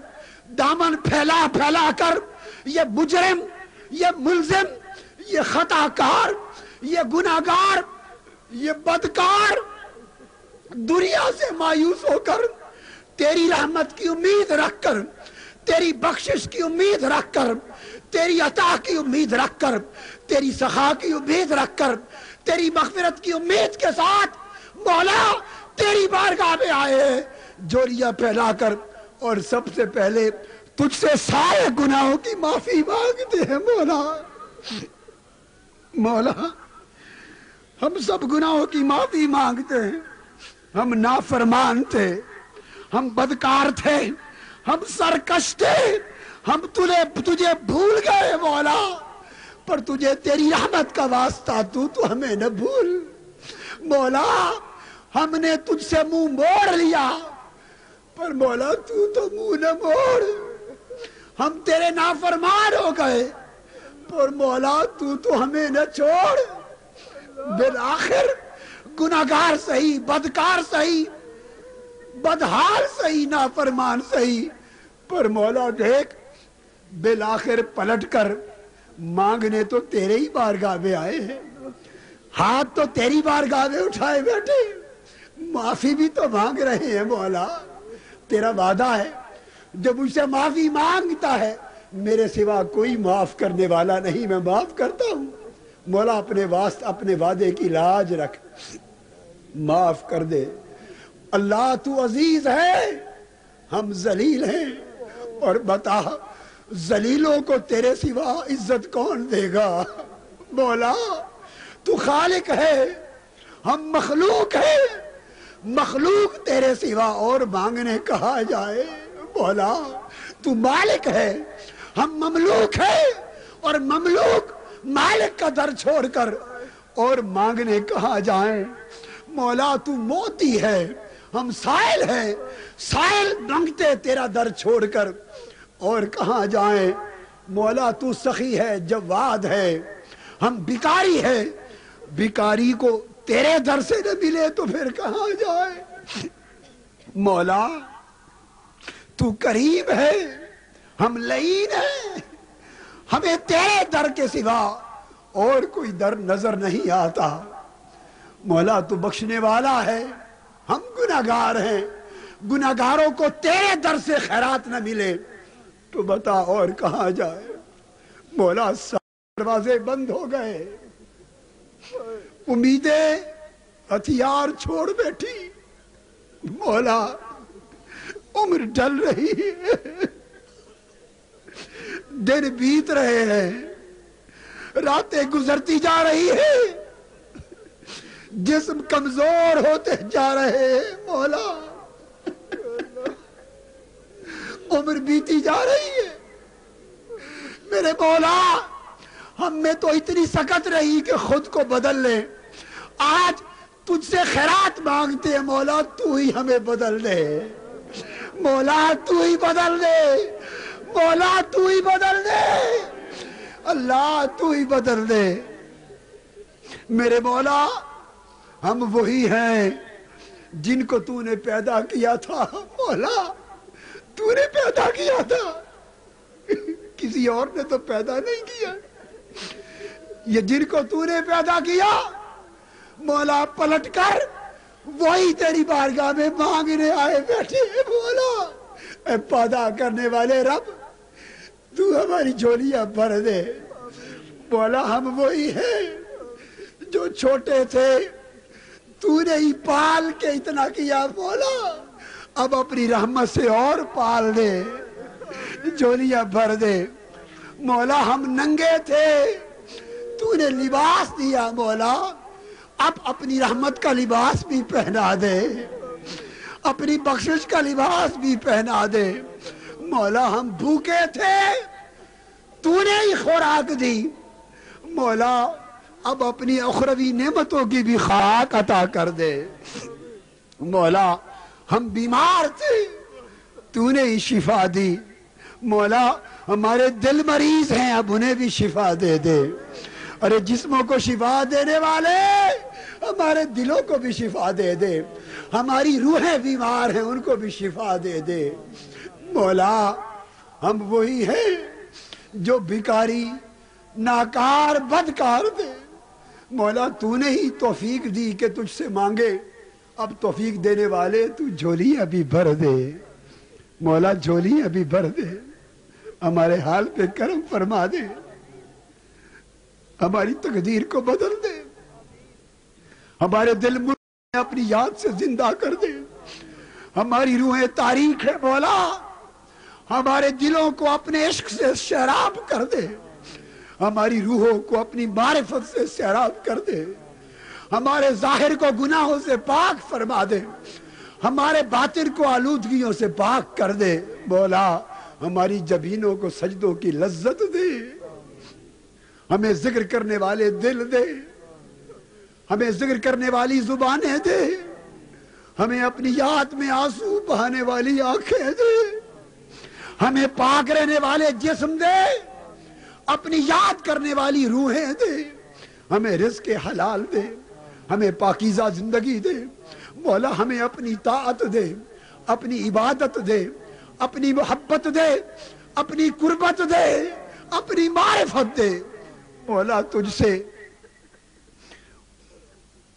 दामन फैला फैला कर ये मुजरिम, ये मुलजिम, ये खताकार, ये गुनागार, ये बदकार दुनिया से मायूस होकर तेरी रहमत की उम्मीद रखकर, तेरी बख्शिश की उम्मीद रखकर, तेरी अता की उम्मीद रखकर तेरी सखा की उम्मीद रखकर, तेरी मगफिरत की उम्मीद के साथ मौला तेरी बारगाह में आए, जोरिया फैलाकर और सबसे पहले तुझसे सारे गुनाहों की माफ़ी मांगते हैं मौला। मौला, हम सब गुनाहों की माफ़ी मांगते हैं, हम नाफरमान थे, हम बदकार थे, हम सरकश थे, हम तुझे तुझे भूल गए मौला। पर तुझे तेरी रहमत का वास्ता तू तो हमें न भूल। मौला, हमने तुझसे मुँह मोड़ लिया, पर मौला, तू तो मुँह न मोड़। हम तेरे नाफरमान हो गए, पर मौला, तू तो हमें न छोड़। बिल आखिर गुनागार सही, बदकार सही, बदहाल सही, नाफरमान सही, पर मौला देख बिल आखिर पलट कर मांगने तो तेरे ही बारगाह में आए हैं। हाथ तो तेरी बारगाह में उठाए बैठे माफ़ी भी तो मांग रहे हैं, मौला। तेरा वादा है। जब मुझसे माफ़ी माँगता है, मेरे सिवा कोई माफ़ करने वाला नहीं, मैं माफ़ करता हूँ। मौला, अपने वास्त, अपने वादे की लाज रख। माफ़ कर दे। अल्लाह तू अज़ीज़ है, हम जलील हैं। और बता जलीलों को तेरे सिवा इज़्ज़त कौन देगा? बोला, तू खालिक है, हम मखलूक है। मखलूक तेरे सिवा और मांगने कहा जाए। बोला, तू मालिक है, हम ममलूक है और ममलूक मालिक का दर छोड़कर और मांगने कहा जाए। मौला तू मोती है, हम साइल है। साइल मांगते तेरा दर छोड़कर और कहा जाए? मौला, तू सखी है, जवाद है, हम बिकारी है। बिकारी को तेरे दर से न मिले तो फिर कहा जाए? मौला, तू करीब है, हम लईन है। हमें तेरे दर के सिवा और कोई दर नज़र नहीं आता। मौला, तू बख्शने वाला है, हम गुनागार हैं। गुनागारों को तेरे दर से खैरात न मिले। तो बता और कहा जाए? मौला दरवाजे बंद हो गए। उम्मीदें हथियार छोड़ बैठी। बोला, उम्र डल रही है। दिन बीत रहे हैं। रातें गुजरती जा रही है। जिस्म कमज़ोर होते जा रहे हैं मौला उम्र बीती जा रही है। मेरे मौला हम में तो इतनी सकत रही कि खुद को बदल ले। आज तुझसे खैरात मांगते हैं, मौला, तू ही हमें बदल दे। मौला, तू ही बदल दे। मौला, तू ही बदल दे। अल्लाह, तू ही बदल दे। मेरे मौला, हम वही हैं जिनको तूने पैदा किया था, मौला। तूने पैदा किया था। किसी और ने तो पैदा नहीं किया। ये जिनको तूने पैदा किया, मौला पलट कर वही तेरी बारगाह में मांगने आए बैठे बोला पैदा करने वाले रब, तू हमारी झोलियाँ भर दे। बोला हम वही है जो छोटे थे। तूने ही पाल के इतना किया बोला अब अपनी रहमत से और पाल दे, झोलियाँ भर दे। मौला, हम नंगे थे, तूने लिबास दिया मौला, अब अपनी रहमत का लिबास भी पहना दे, अपनी बख्शिश का लिबास भी पहना दे। मौला, हम भूखे थे, तूने ही खुराक दी। मौला, अब अपनी अखरवी नेमतों की भी खुराक अता कर दे। मौला हम बीमार थे। तूने ही शिफा दी। मौला, हमारे दिल मरीज़ हैं, अब उन्हें भी शिफा दे दे। अरे, जिस्मों को शिफा देने वाले, हमारे दिलों को भी शिफा दे दे। हमारी रूहें बीमार हैं, उनको भी शिफा दे दे। मौला, हम वही हैं, जो भिकारी नाकार, बदकार थे। मौला, तूने ही तोफीक दी कि तुझसे मांगे। अब तोफीक देने वाले, तू झोली अभी भर दे। मौला, झोली अभी भर दे। हमारे हाल पे कर्म फरमा दे। हमारी तकदीर को बदल दे। हमारे दिल मुर्दे अपनी याद से ज़िंदा कर दे। हमारी रूहें तारीख है, मौला। हमारे दिलों को अपने इश्क से शराब कर दे। हमारी रूहों को अपनी मारिफत से शराब कर दे। हमारे ज़ाहिर को गुनाहों से पाक फरमा दे। हमारे बातिर को आलूदगियों से पाक कर दे। बोला हमारी जबीनों को सजदों की लज्जत दे। हमें ज़िक्र करने वाले दिल दे। हमें ज़िक्र करने वाली जुबानें दे। हमें अपनी याद में आँसू बहाने वाली आँखें दे। हमें पाक रहने वाले जिस्म दे। अपनी याद करने वाली रूहें दे। हमें रिस्क हलाल दे। हमें पाकिजा ज़िंदगी दे। मौला हमें अपनी ताकत दे, अपनी इबादत दे, अपनी मोहब्बत दे, अपनी कुर्बत दे, अपनी मारिफत दे। मौला तुझसे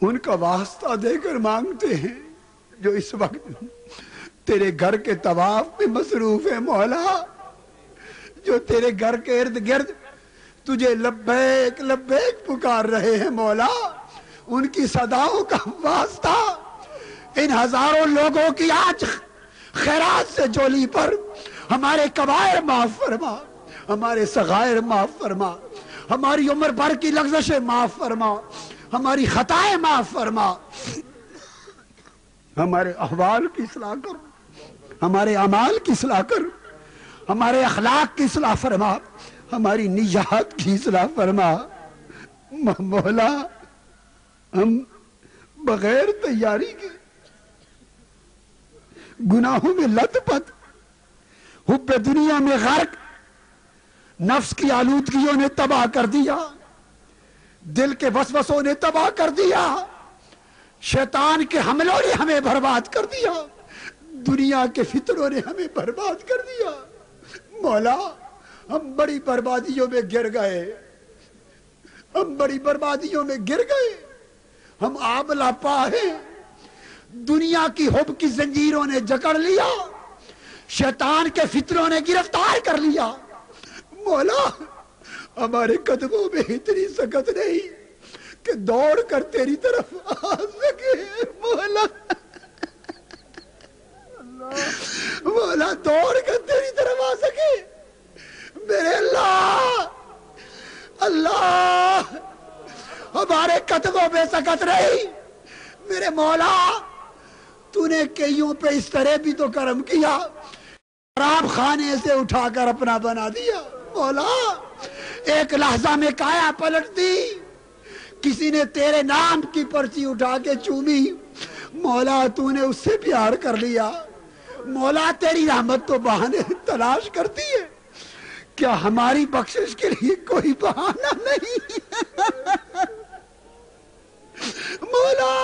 उनका वास्ता देकर मांगते हैं, जो इस वक्त तेरे घर के तवाफ में मसरूफ है मौला। जो तेरे घर के इर्द गिर्द तुझे लब्बैक लब्बैक पुकार रहे हैं मौला। उनकी सदाओं का वास्ता। इन हज़ारों लोगों की आज खैरात से जोली पर हमारे कबायर माफ़ फरमा, हमारे सगायर माफ़ फरमा, हमारी उम्र भर की लफ्जशें माफ़ फरमा, हमारी खताएँ माफ़ फरमा। हमारे अहवाल की सलाह कर, हमारे अमाल की सलाह कर, हमारे अखलाक की सलाह फरमा, हमारी निजात की सलाह फरमा। मौला हम बगैर तैयारी के गुनाहों में लत लतपत हुब दुनिया में गर्क, नफ्स की आलूदगियों ने तबाह कर दिया, दिल के वसवसों ने तबाह कर दिया, शैतान के हमलों ने हमें बर्बाद कर दिया, दुनिया के फितरों ने हमें बर्बाद कर दिया। मौला, हम बड़ी बर्बादियों में गिर गए, हम बड़ी बर्बादियों में गिर गए। हम आबला पा है। दुनिया की हुब की जंजीरों ने जकड़ लिया। शैतान के फितरों ने गिरफ़्तार कर लिया। मौला, हमारे कदमों में इतनी सकत नहीं कि दौड़ कर तेरी तरफ़ आ सके। मौला मौला, दौड़ कर तेरी तरफ़ आ सके। मेरे अल्लाह अल्लाह। हमारे कदमों में सकत रही? मेरे मौला, तूने कईयों पे इस तरह भी तो कर्म किया, शराब खाने से उठाकर अपना बना दिया। मौला, एक लहजा में काया पलट दी। किसी ने तेरे नाम की पर्ची उठा के चूमी। मौला, तूने उससे प्यार कर लिया। मौला, तेरी रहमत तो बहाने तलाश करती है। क्या हमारी बख्शिश के लिए कोई बहाना नहीं? मौला,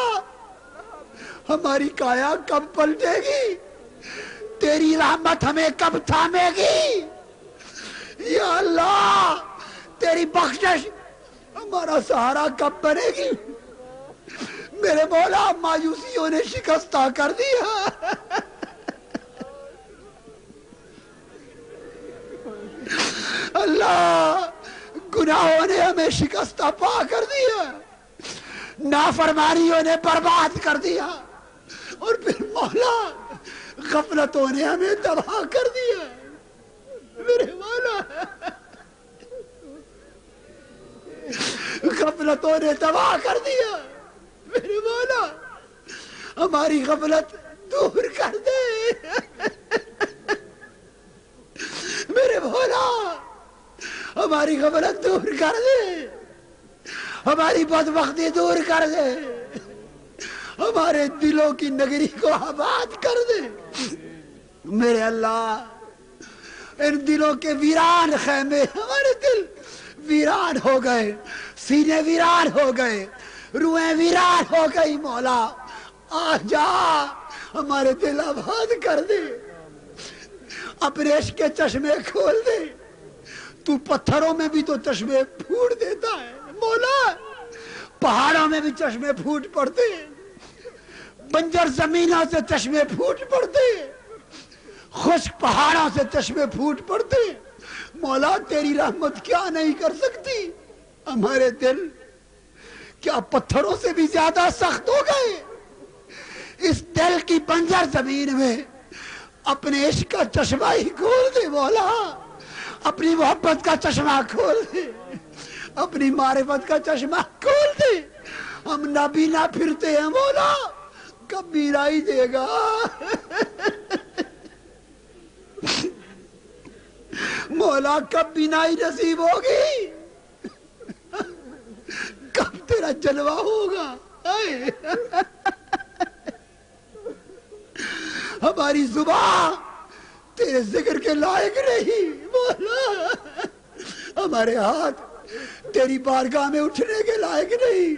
हमारी काया कब पलटेगी? तेरी रहमत हमें कब थामेगी? या अल्लाह, तेरी बख्शिश हमारा सहारा कब बनेगी? मेरे मौला, मायूसियों ने शिकस्ता कर दिया अल्लाह, गुनाहों ने हमें शिकस्ता पा कर दिया नाफरमानियों ने बर्बाद कर दिया और फिर मौला, गफलतों ने हमें तबाह कर दिया मेरे मौला, गफलतों ने तबाह कर दिया मेरे मौला, हमारी गफलत दूर कर दे। मेरे भोला, हमारी गफलत दूर कर दे, हमारी बदबख्ती दूर कर दे, हमारे दिलों की नगरी को आबाद कर दे। मेरे अल्लाह, इन दिलों के वीरान खेमे हमारे दिल वीरान हो गए, सीने वीरान हो गए, रुए वीरान हो गई, मौला आ जा हमारे दिल आबाद कर दे। अपने इश्क के चश्मे खोल दे। तू पत्थरों में भी तो चश्मे फूट देता है। मौला, पहाड़ों में भी चश्मे फूट पड़ते बंजर जमीनों से चश्मे फूट पड़ते खुश्क पहाड़ों से चश्मे फूट पड़ते मौला, तेरी रहमत क्या नहीं कर सकती? हमारे दिल क्या पत्थरों से भी ज़्यादा सख्त हो गए? इस दिल की बंजर ज़मीन में अपने इश्क का चश्मा ही खोल दे बोला अपनी मोहब्बत का चश्मा खोल दे। अपनी मारिफत का चश्मा खोल दे। हम नबी ना फिरते हैं मौला कब मीराई देगा। मौला कब बिनाई नसीब होगी। कब तेरा जलवा होगा? हमारी जुबा तेरे ज़िक्र के लायक नहीं मौला। हमारे हाथ तेरी बारगाह में उठने के लायक नहीं,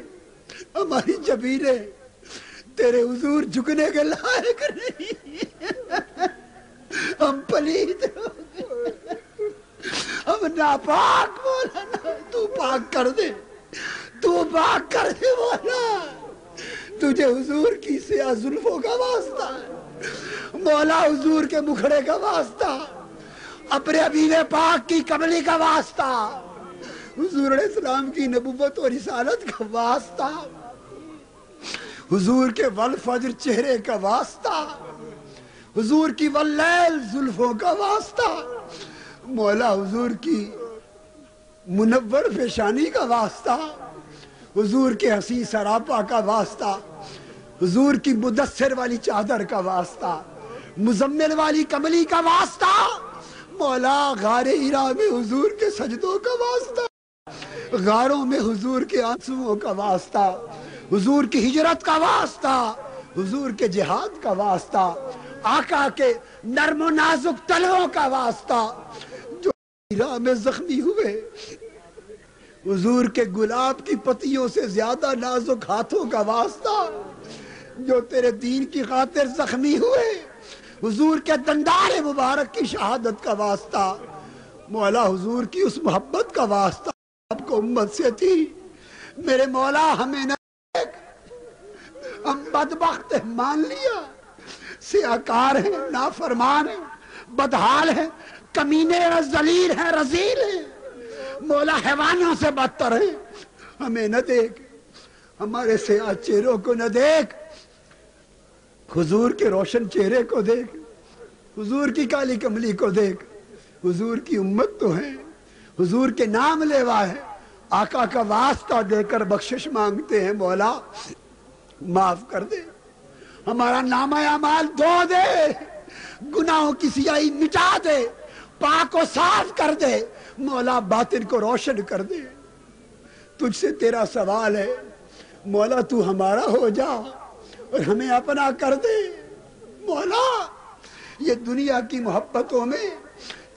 हमारी जबीरें तेरे हुजूर झुकने के लायक नहीं। हम पलीत हम नापाक बोला ना, तू पाक कर दे, तू पाक कर दे बोला तुझे हुजूर की सिया जुल्फों का वास्ता मौला हजूर के मुखड़े का वास्ता, अपने अबीवे पाक की कमली का वास्ता, हुजूर इस्लाम की नबूवत और रिसालत का वास्ता, हुजूर के वल फजर चेहरे का वास्ता, हुजूर की वल्लैल जुल्फों का वास्ता, मौला हुजूर की मुनवर पेशानी का वास्ता, हुजूर के हसी सरापा का वास्ता हुजूर की मुदस्सर वाली चादर का वास्ता, मुजम्मिल वाली कमली का वास्ता, मौला गारे हिरा में हुजूर के सजदों का वास्ता, गारों में हुजूर के आंसुओं का वास्ता, हुजूर की हिजरत का वास्ता, हुजूर के जिहाद का वास्ता, आका के नरम नाजुक तलवों का वास्ता, जो राह में जख्मी हुए। हुजूर के गुलाब की पतियों से ज़्यादा नाजुक हाथों का वास्ता जो तेरे दीन की खातिर जख्मी हुए। हुजूर के दंदार मुबारक की शहादत का वास्ता, मौला हुजूर की उस मोहब्बत का वास्ता आपको उम्मत से थी। मेरे मौला हमें न हम बदबख्त मान लिया। से आकार है, नाफरमान है, बदहाल है, कमीने है, जलील है, रजील है। मौला हैवानों से बदतर है। हमें न देख, हमारे से चेहरों को न देख हुजूर के रोशन चेहरे को देख, हुजूर की काली कमली को देख, हुजूर की उम्मत तो है, हुजूर के नाम लेवा है, आका का वास्ता देकर बख्शिश मांगते हैं, मौला, माफ़ कर दे, हमारा नामा अमाल धो दे, गुनाहों की सियाही मिटा दे, पाक को साफ़ कर दे, मौला बातिन को रोशन कर दे। तुझसे तेरा सवाल है, मौला तू हमारा हो जा। और हमें अपना कर दे। मौला ये दुनिया की मोहब्बतों में,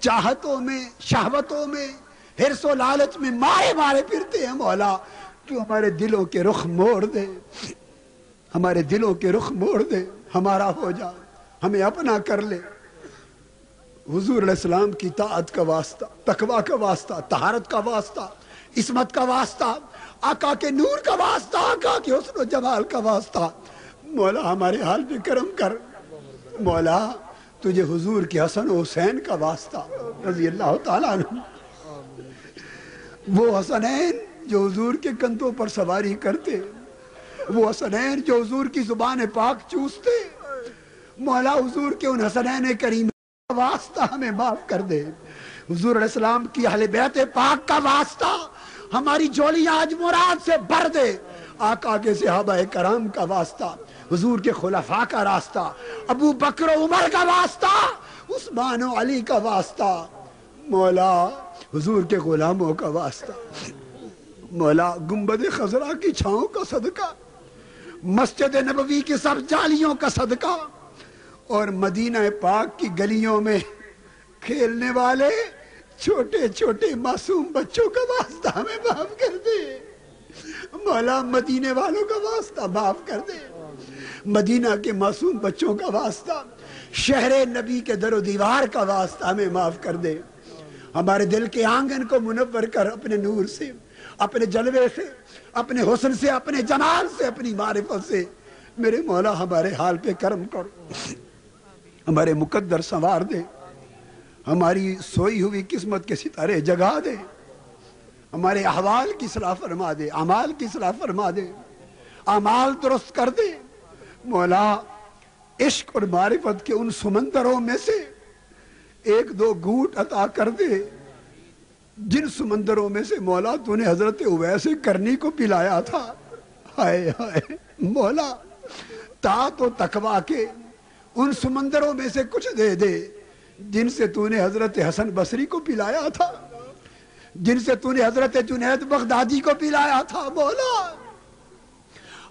चाहतों में, शहवतों में हिरसो लालच में मारे मारे फिरते हैं मौला तू हमारे दिलों के रुख मोड़ दे। हमारे दिलों के रुख मोड़ दे, हमारा हो जा, हमें अपना कर ले। हुजूर इस्लाम की ताअत का वास्ता, तकवा का वास्ता, तहारत का वास्ता, इसमत का वास्ता, आका के नूर का वास्ता, आका के हुस्न जमाल का वास्ता मौला, हमारे हाल पे करम कर। मौला, तुझे हुजूर के हसन हुसैन का वास्ता रज़ी अल्लाह वो हसनैन जो हुजूर के कंधों पर सवारी करते, वो हसनैन जो हजूर की ज़ुबान पाक चूसते। मौला, हजूर के उन हसनैन करीम वास्ता हमें माफ़ कर दे। हजूर इस्लाम की अहल बैत पाक का वास्ता हमारी जोली आज मुराद से भर दे। आका के सिहाबा कराम का वास्ता हुजूर के खुलाफा का रास्ता, अबू बकर उमर का वास्ता, उस्मान अली का वास्ता, मौला हुजूर के गुलामों का वास्ता, मौला गुंबद खजरा की छाओं का सदका, मस्जिद नबवी की सब जालियों का सदका, और मदीना पाक की गलियों में खेलने वाले छोटे छोटे मासूम बच्चों का वास्ता हमें माफ़ कर दे। मौला मदीने वालों का वास्ता माफ़ कर दे। मदीना के मासूम बच्चों का वास्ता, शहर नबी के दरो दीवार का वास्ता हमें माफ़ कर दे। हमारे दिल के आँगन को मुनवर कर अपने नूर से, अपने जलवे से, अपने हुसन से, अपने जमाल से, अपनी मारिफत से मेरे मौला हमारे हाल पे कर्म करो, हमारे मुकद्दर संवार दे, हमारी सोई हुई किस्मत के सितारे जगा दे, हमारे अहवाल की सलाह फरमा दे, अमाल की सलाह फरमा दे, अमाल दुरुस्त कर दे। मौला, इश्क और मारिफत के उन समंदरों में से एक दो घूट अता कर दे, जिन समंदरों में से मौला तूने हज़रत उवैसे करनी को पिलाया था। हाय हाय, मौला ता तो तकवा के उन समंदरों में से कुछ दे दे, जिनसे तूने हज़रत हसन बसरी को पिलाया था, जिनसे तूने हज़रत जुनैद बगदादी को पिलाया था, मौला।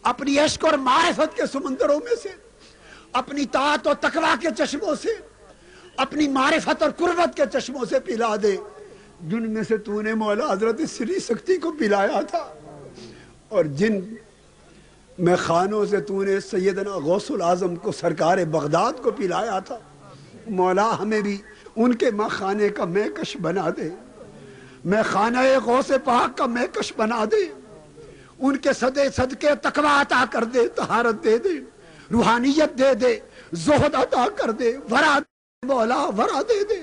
अपनी यश्क और मारिफत के समंदरों में से, अपनी तात और तकवा के चश्मों से, अपनी मारिफत और कुर्बत के चश्मों से पिला दे। जिनमें से तूने मौला हज़रत श्री शक्ति को पिलाया था, और जिन में खानों से तूने सैदना गौसुल आज़म को सरकार बगदाद को पिलाया था, मौला हमें भी उनके माँ खाने का मैं कश बना दे। मैं खाना गौस पाक का मैं कश बना दे। उनके सदे सदके तकवा अता कर दे, तहारत दे दे, रूहानियत दे दे, जोहद अता कर दे, वरा दे, मौला वरा दे दे।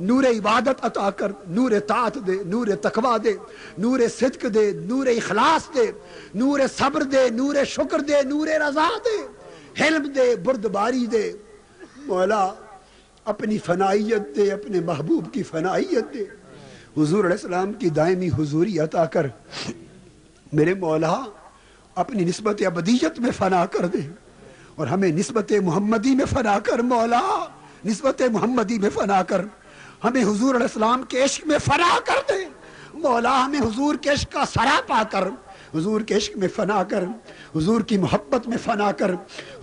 नूर इबादत अता कर, नूर तात दे, नूर तकवा दे, नूर सिद्क दे, नूर इखलास दे, नूर सब्र दे, नूर शुक्र दे, नूर रजा दे, हिल्म दे, बुरदबारी दे। मौला अपनी फनाइयत दे, अपने महबूब की फनाइयत दे। हुजूर की दायमी हुजूरी अता कर। मेरे मौला, अपनी नस्बत अबदीयत में फना कर दे। और हमें नस्बत मोहम्मदी में फना कर, मौला, नस्बत मोहम्मदी में फना कर। हमें हजूर अलैहिस्सलाम के इश्क में फना कर दे। मौला, हमें हजूर के इश्क का सरा पा कर, हजूर के इश्क में फना कर। हजूर की मोहब्बत में फना कर।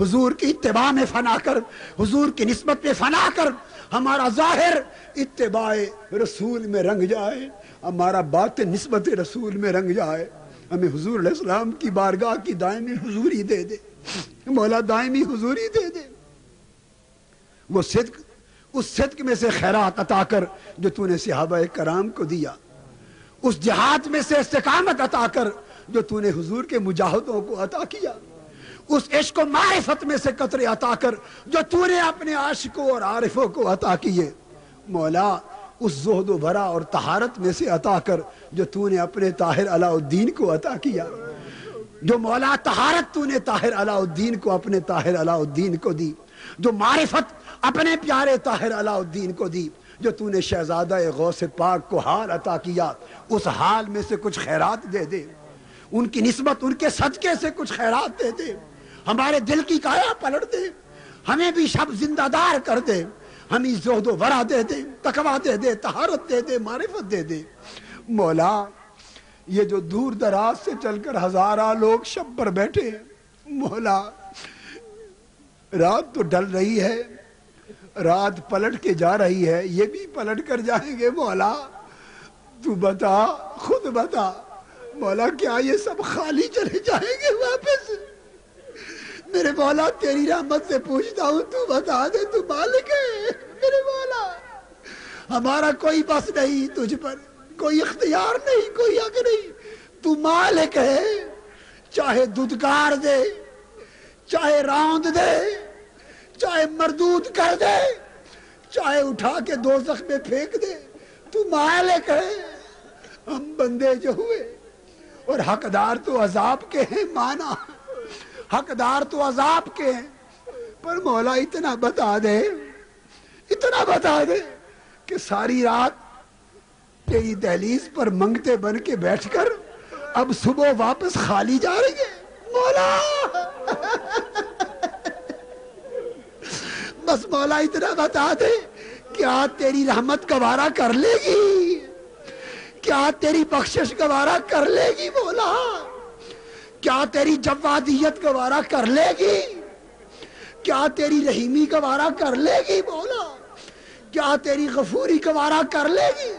हजूर की इतबा में फना कर। हजूर की नस्बत में फना कर। हमारा ज़ाहिर इत्तबाए रसूल में रंग जाए। हमारा बात नस्बत रसूल में रंग जाए। हमें हुजूर अलैहिस्सलाम की बारगाह की दायमी हुजूरी दे दे। मौला दायमी हुजूरी दे दे। वो सिद्क, उस सिद्क में से खैरात अता कर जो तूने सिहाबा कराम को दिया। उस जहाद में से इस्तेकामत अता कर जो तूने हुजूर के मुजाहिदों को अता किया। उस इश्क मारिफत में से कतरे अता कर जो तूने अपने आशिकों और आरिफों को अता किए। मौला उस जोहद भरा और तहारत में से अता कर जो तूने अपने ताहिर अलाउद्दीन को अता किया। जो मौला तहारत तूने ताहिर अलाउद्दीन को अपने ताहिर अलाउद्दीन को दी। जो मारिफत अपने प्यारे ताहिर अलाउद्दीन को दी। जो तूने शहजादा गौस पाक को हाल अता किया। उस हाल में से कुछ खैरात दे दे। उनकी नस्बत उनके सदके से कुछ खैरात दे दे। हमारे दिल की काया पलट दे। हमें भी शब जिंदादार कर दे। हमें जोहदो वरा दे दे, तकवा दे दे, तहारत दे दे, मारिफत दे दे। मौला, ये जो दूर दराज से चलकर हजारा लोग शब पर बैठे मौला, रात तो डल रही है, रात पलट के जा रही है, ये भी पलट कर जाएँगे, मौला। तू बता, खुद बता, मौला, क्या ये सब खाली चले जाएँगे वापस? मेरे मौला तेरी रहमत से पूछता हूँ, तू बता दे, तू मालिक है, मेरे मौला हमारा कोई बस नहीं तुझ पर, कोई इख्तियार नहीं, कोई हक नहीं। तू मालिक है, चाहे दुदकार दे, चाहे राउंड दे, चाहे मरदूद कर दे, चाहे उठा के दो में फेंक दे, तू मालिक है। हम बंदे जो हुए, और हकदार तो अजाब के हैं, माना। हकदार तो अजाब के हैं। पर मौला इतना बता दे, इतना बता दे कि सारी रात तेरी दहलीज पर मंगते बन के बैठकर अब सुबह वापस खाली जा रही है। मौला! बस मौला इतना बता दे, क्या तेरी रहमत गवारा कर लेगी? क्या तेरी बख्शिश गवारा कर लेगी मौला? क्या तेरी जवादियत गवारा कर लेगी? क्या तेरी रहीमी गवारा कर लेगी मौला? क्या तेरी गफूरी गवारा कर लेगी?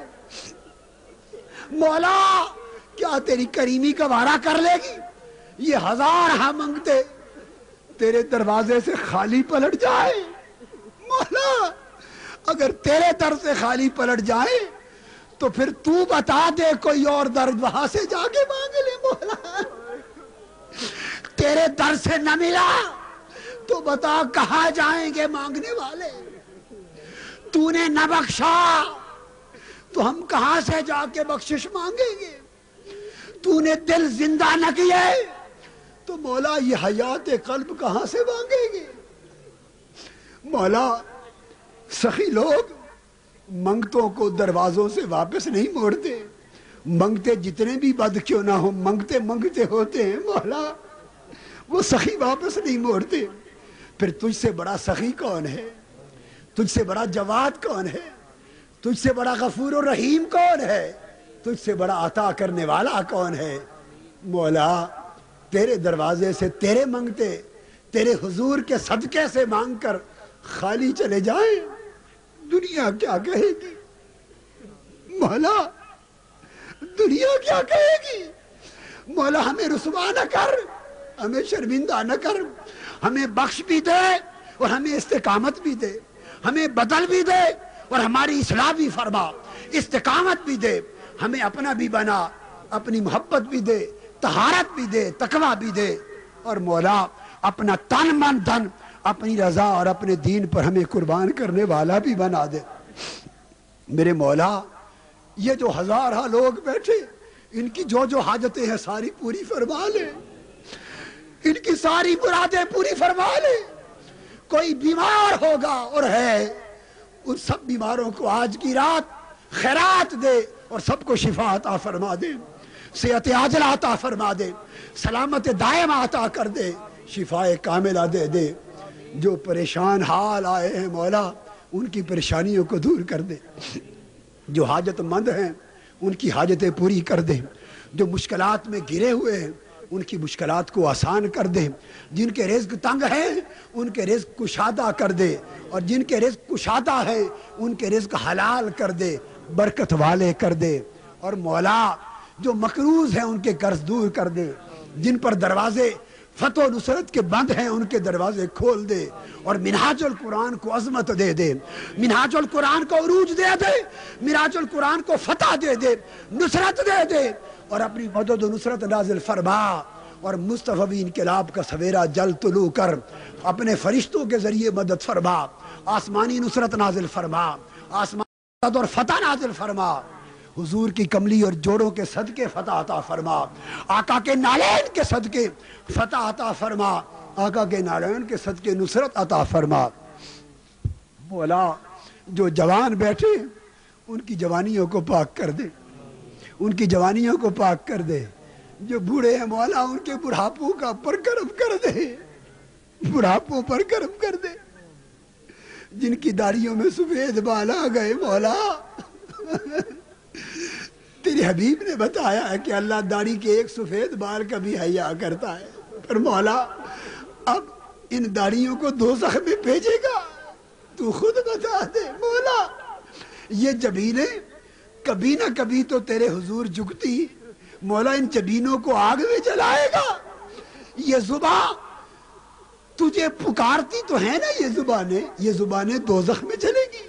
मौला, क्या तेरी करीमी गवारा कर लेगी? ये हज़ार हा मंगते, तेरे दरवाजे से खाली पलट जाए। मौला, अगर तेरे दर से खाली पलट जाए तो फिर तू बता दे कोई और दर्द वहाँ से जाके मांग ले मौला। तेरे दर से न मिला। तो बता, कहा जाएँगे मांगने वाले? तूने न बख्शा। तो हम कहा से जाके बख्शिश मांगेंगे? तूने दिल ज़िंदा न किए। तो मौला, ये हयात कल्ब कहाँ से मांगेंगे? मौला, सखी लोग मंगतों को दरवाजों से वापस नहीं मोड़ते। मंगते जितने भी बद क्यों ना हो, मंगते मंगते होते हैं, मौला। वो सखी वापस नहीं मोड़ते। फिर तुझसे बड़ा सखी कौन है? तुझसे बड़ा जवाद कौन है? तुझसे बड़ा गफूर रहीम कौन है? तुझसे बड़ा अता करने वाला कौन है? मौला, तेरे दरवाजे से तेरे मंगते, तेरे हुजूर के सदके से मांगकर खाली चले जाए। दुनिया क्या कहेगी? मौला दुनिया क्या कहेगी? मौला, हमें रुसवा न कर, हमें शर्मिंदा न कर, हमें बख्श भी दे और हमें इस्तेकामत भी दे, हमें बदल भी दे और हमारी इसलाह भी फरमा, इस्तेकामत भी दे, हमें अपना भी बना, अपनी मोहब्बत भी दे, तहारत भी दे, तकवा भी दे। और मौला, अपना तन मन धन, अपनी रजा और अपने दीन पर हमें कुर्बान करने वाला भी बना दे। मेरे मौला ये जो हज़ार हा लोग बैठे, इनकी जो जो हाजतें हैं, सारी पूरी फरमा ले। इनकी सारी मुरादें पूरी फरमा ले। कोई बीमार होगा और है, उन सब बीमारों को आज की रात खैरात दे और सबको शिफा अता फरमा दे। सेहत आजला अता फरमा दे। सलामत दायम अता कर दे। शिफाए कामिला दे दे। जो परेशान हाल आए हैं मौला, उनकी परेशानियों को दूर कर दे। जो हाजतमंद हैं, उनकी हाजतें पूरी कर दें। जो मुश्किल में गिरे हुए हैं, उनकी मुश्किल को आसान कर दे। जिनके रिज्क तंग हैं, उनके रिज्क कुशादा कर दे। और जिनके रिज्क कुशादा है, उनके रिज्क हलाल कर दे, बरकत वाले कर दे। और मौला, जो मकरूज हैं, उनके कर्ज दूर कर दे। जिन पर दरवाजे फतो नुसरत के बंद हैं, उनके दरवाजे खोल दे और मिनाजुल कुरान को अजमत दे दे। मिनाजुल कुरान को उरूज दे दे मिनाजुल कुरान को फतह दे दे, नुसरत दे दे और अपनी मदद नुसरत नाजिल फरमा और मुस्तफ़ी इनकलाब का सवेरा जल तुलू कर, अपने फरिश्तों के ज़रिए मदद फरमा, आसमानी नुसरत नाजिल फरमा, आसमान और फतह नाजिल फरमा। हुजूर की कमली और जोड़ों के सदके फतह अता फरमा। आका के नारायण के सदके फतह अता फरमा। आका के नारायण के सदके नुसरत अता फरमा। बोला जो जवान बैठे, उनकी जवानियों को पाक कर दे। उनकी जवानियों को पाक कर दे। जो बूढ़े हैं मौला, उनके बुढ़ापों का पर करम कर दे। बुढ़ापों पर करम कर दे। जिनकी दाढ़ियों में सफ़ेद बाल आ गए, मौला। तेरे हबीब ने बताया है कि अल्लाह दाढ़ी के एक सफ़ेद बाल का भी हया करता है। पर मौला, अब इन दाढ़ियों को दो में भेजेगा। तू खुद बता दे, मौला। ये जबीने कभी ना कभी तो तेरे हुजूर झुकती। मौला, इन जबीनों को आग में जलाएगा। ये जुबा तुझे पुकारती तो है ना ये जुबाने। ये जुबाने दो में चलेगी।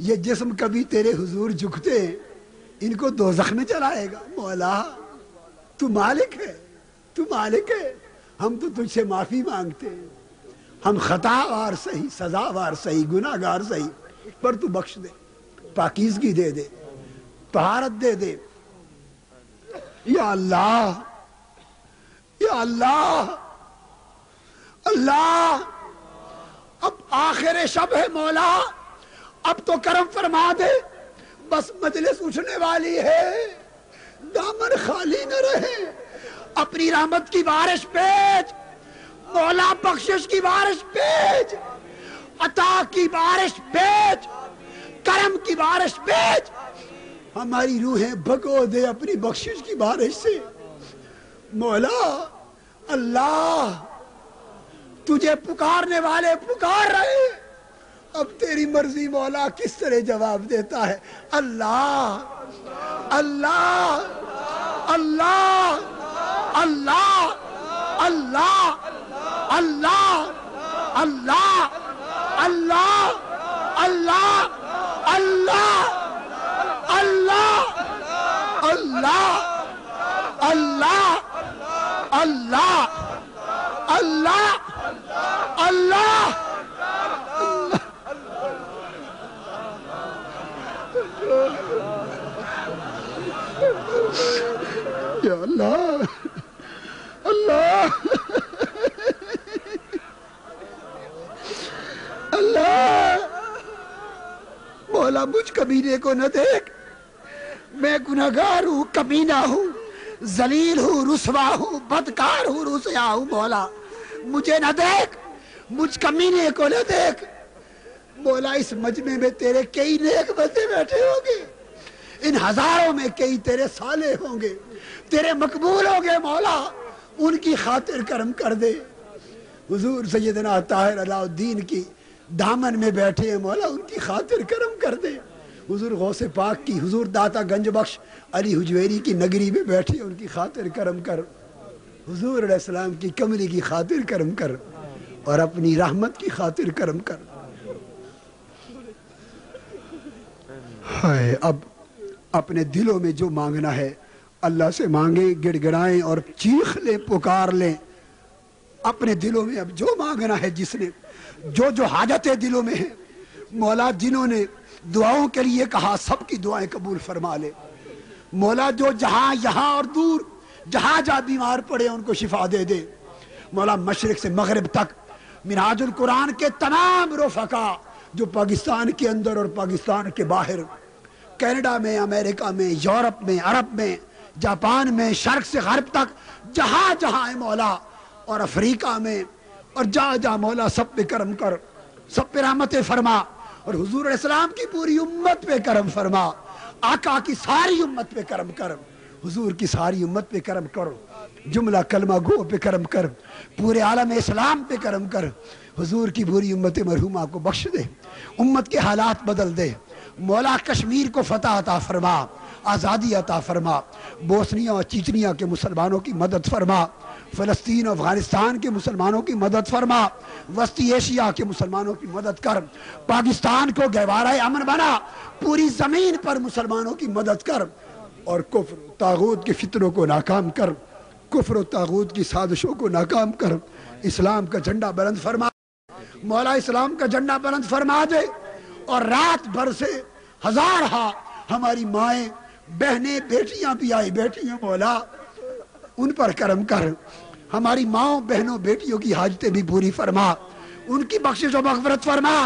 ये जिस्म कभी तेरे हुजूर झुकते इनको दो में चलाएगा मौला, तू मालिक है, तू मालिक है। हम तो तुझसे माफ़ी मांगते हैं। हम खतावार सही, सजावार सही, गुनागार सही, पर तू बख्श दे, पाकिजगी दे दे, तहारत दे दे। या अल्लाह या अल्लाह अल्लाह, अब आखिर शब है मौला, अब तो करम फरमा दे। बस मजलिस उठने वाली है। दामन खाली न रहे। अपनी रहमत की बारिश पेज मौला बख्शिश की बारिश पेज अता की बारिश पेज करम की बारिश पेज हमारी रूहें भगो दे अपनी बख्शिश की बारिश से। मौला, अल्लाह, तुझे पुकारने वाले पुकार रहे। अब तेरी मर्ज़ी मौला किस तरह जवाब देता है अल्लाह अल्लाह अल्लाह अल्लाह अल्लाह अल्लाह अल्लाह अल्लाह अल्लाह अल्लाह अल्लाह अल्लाह अल्लाह अल्लाह अल्लाह अल्लाह या अल्लाह अल्लाह। अल्लाह। मौला मुझ कमीने को न देख। मैं गुनागार हूँ, कमीना हूँ, जलील हूँ, रुसवा हूँ, बदकार हूँ, रुसया हूँ बोला मुझे न देख, मुझ कमीने को न देख। बोला इस मजमे में तेरे कई नेक बंदे बैठे होंगे। इन हज़ारों में कई तेरे साले होंगे, तेरे मकबूल होंगे मौला, उनकी खातिर कर्म कर दे। हुजूर सैदना ताहिर अलाउद्दीन की दामन में बैठे हैं मौला, उनकी खातिर कर्म कर दे। हुजूर गौसे पाक की हुजूर दाता गंज बख्श अली हुजवेरी की नगरी में बैठे उनकी खातिर कर्म कर। हुजूर सलाम की कमरी की खातिर कर्म कर और अपनी रहमत की खातिर कर्म कर। हाय, अब अपने दिलों में जो मांगना है, अल्लाह से मांगे, गिड़गिड़ाएँ और चीख लें, पुकार लें। अपने दिलों में अब जो मांगना है जिसने, जो जो हाजतें दिलों में है, मौला जिन्होंने दुआओं के लिए कहा, सबकी दुआएँ कबूल फरमा ले। मौला जो जहाँ यहाँ और दूर, जहाँ जहाँ बीमार पड़े उनको शिफा दे दे। मौला मशरक से मगरब तक मिनाजुल कुरान के तमाम रोफका, जो पाकिस्तान के अंदर और पाकिस्तान के बाहर कनाडा में, अमेरिका में, यूरोप में, अरब में, जापान में, शर्क से गरब तक, जहाँ जहाँ है मौला, और अफ्रीका में, और जहाँ जहाँ मौला सब पे करम कर, सब पे रहमत फरमा, और हुजूर इस्लाम की पूरी उम्मत पे करम फरमा, आका की सारी उम्मत पे करम कर, हुजूर की सारी उम्मत पे करम करो, जुमला कलमा गो पे करम कर, पूरे आलम इस्लाम पे करम कर, हुजूर की पूरी उम्मत मरहुमा को बख्श दे, उम्मत के हालात बदल दे मौला कश्मीर को फतह अता फरमा, आज़ादी अता फरमा, बोसनिया और चीचनिया के मुसलमानों की मदद फरमा, फ़लस्तीन अफ़गानिस्तान के मुसलमानों की मदद फरमा वस्ती एशिया के मुसलमानों की मदद कर, पाकिस्तान को गहवारा अमन बना, पूरी ज़मीन पर मुसलमानों की मदद कर और कुफ्र तागूत के फितरों को नाकाम कर, कुफ्र तागूत की साजिशों को नाकाम कर, इस्लाम का झंडा बुलंद फरमा, मौला इस्लाम का झंडा बुलंद फरमा दे। और रात भर से हज़ार हा हमारी माए, बहनें, बेटियाँ भी आई। बेटियाँ मौला उन पर कर्म कर। हमारी माओ, बहनों, बेटियों की हाजतें भी पूरी फरमा। उनकी बख्शिश और मगफरत फरमा।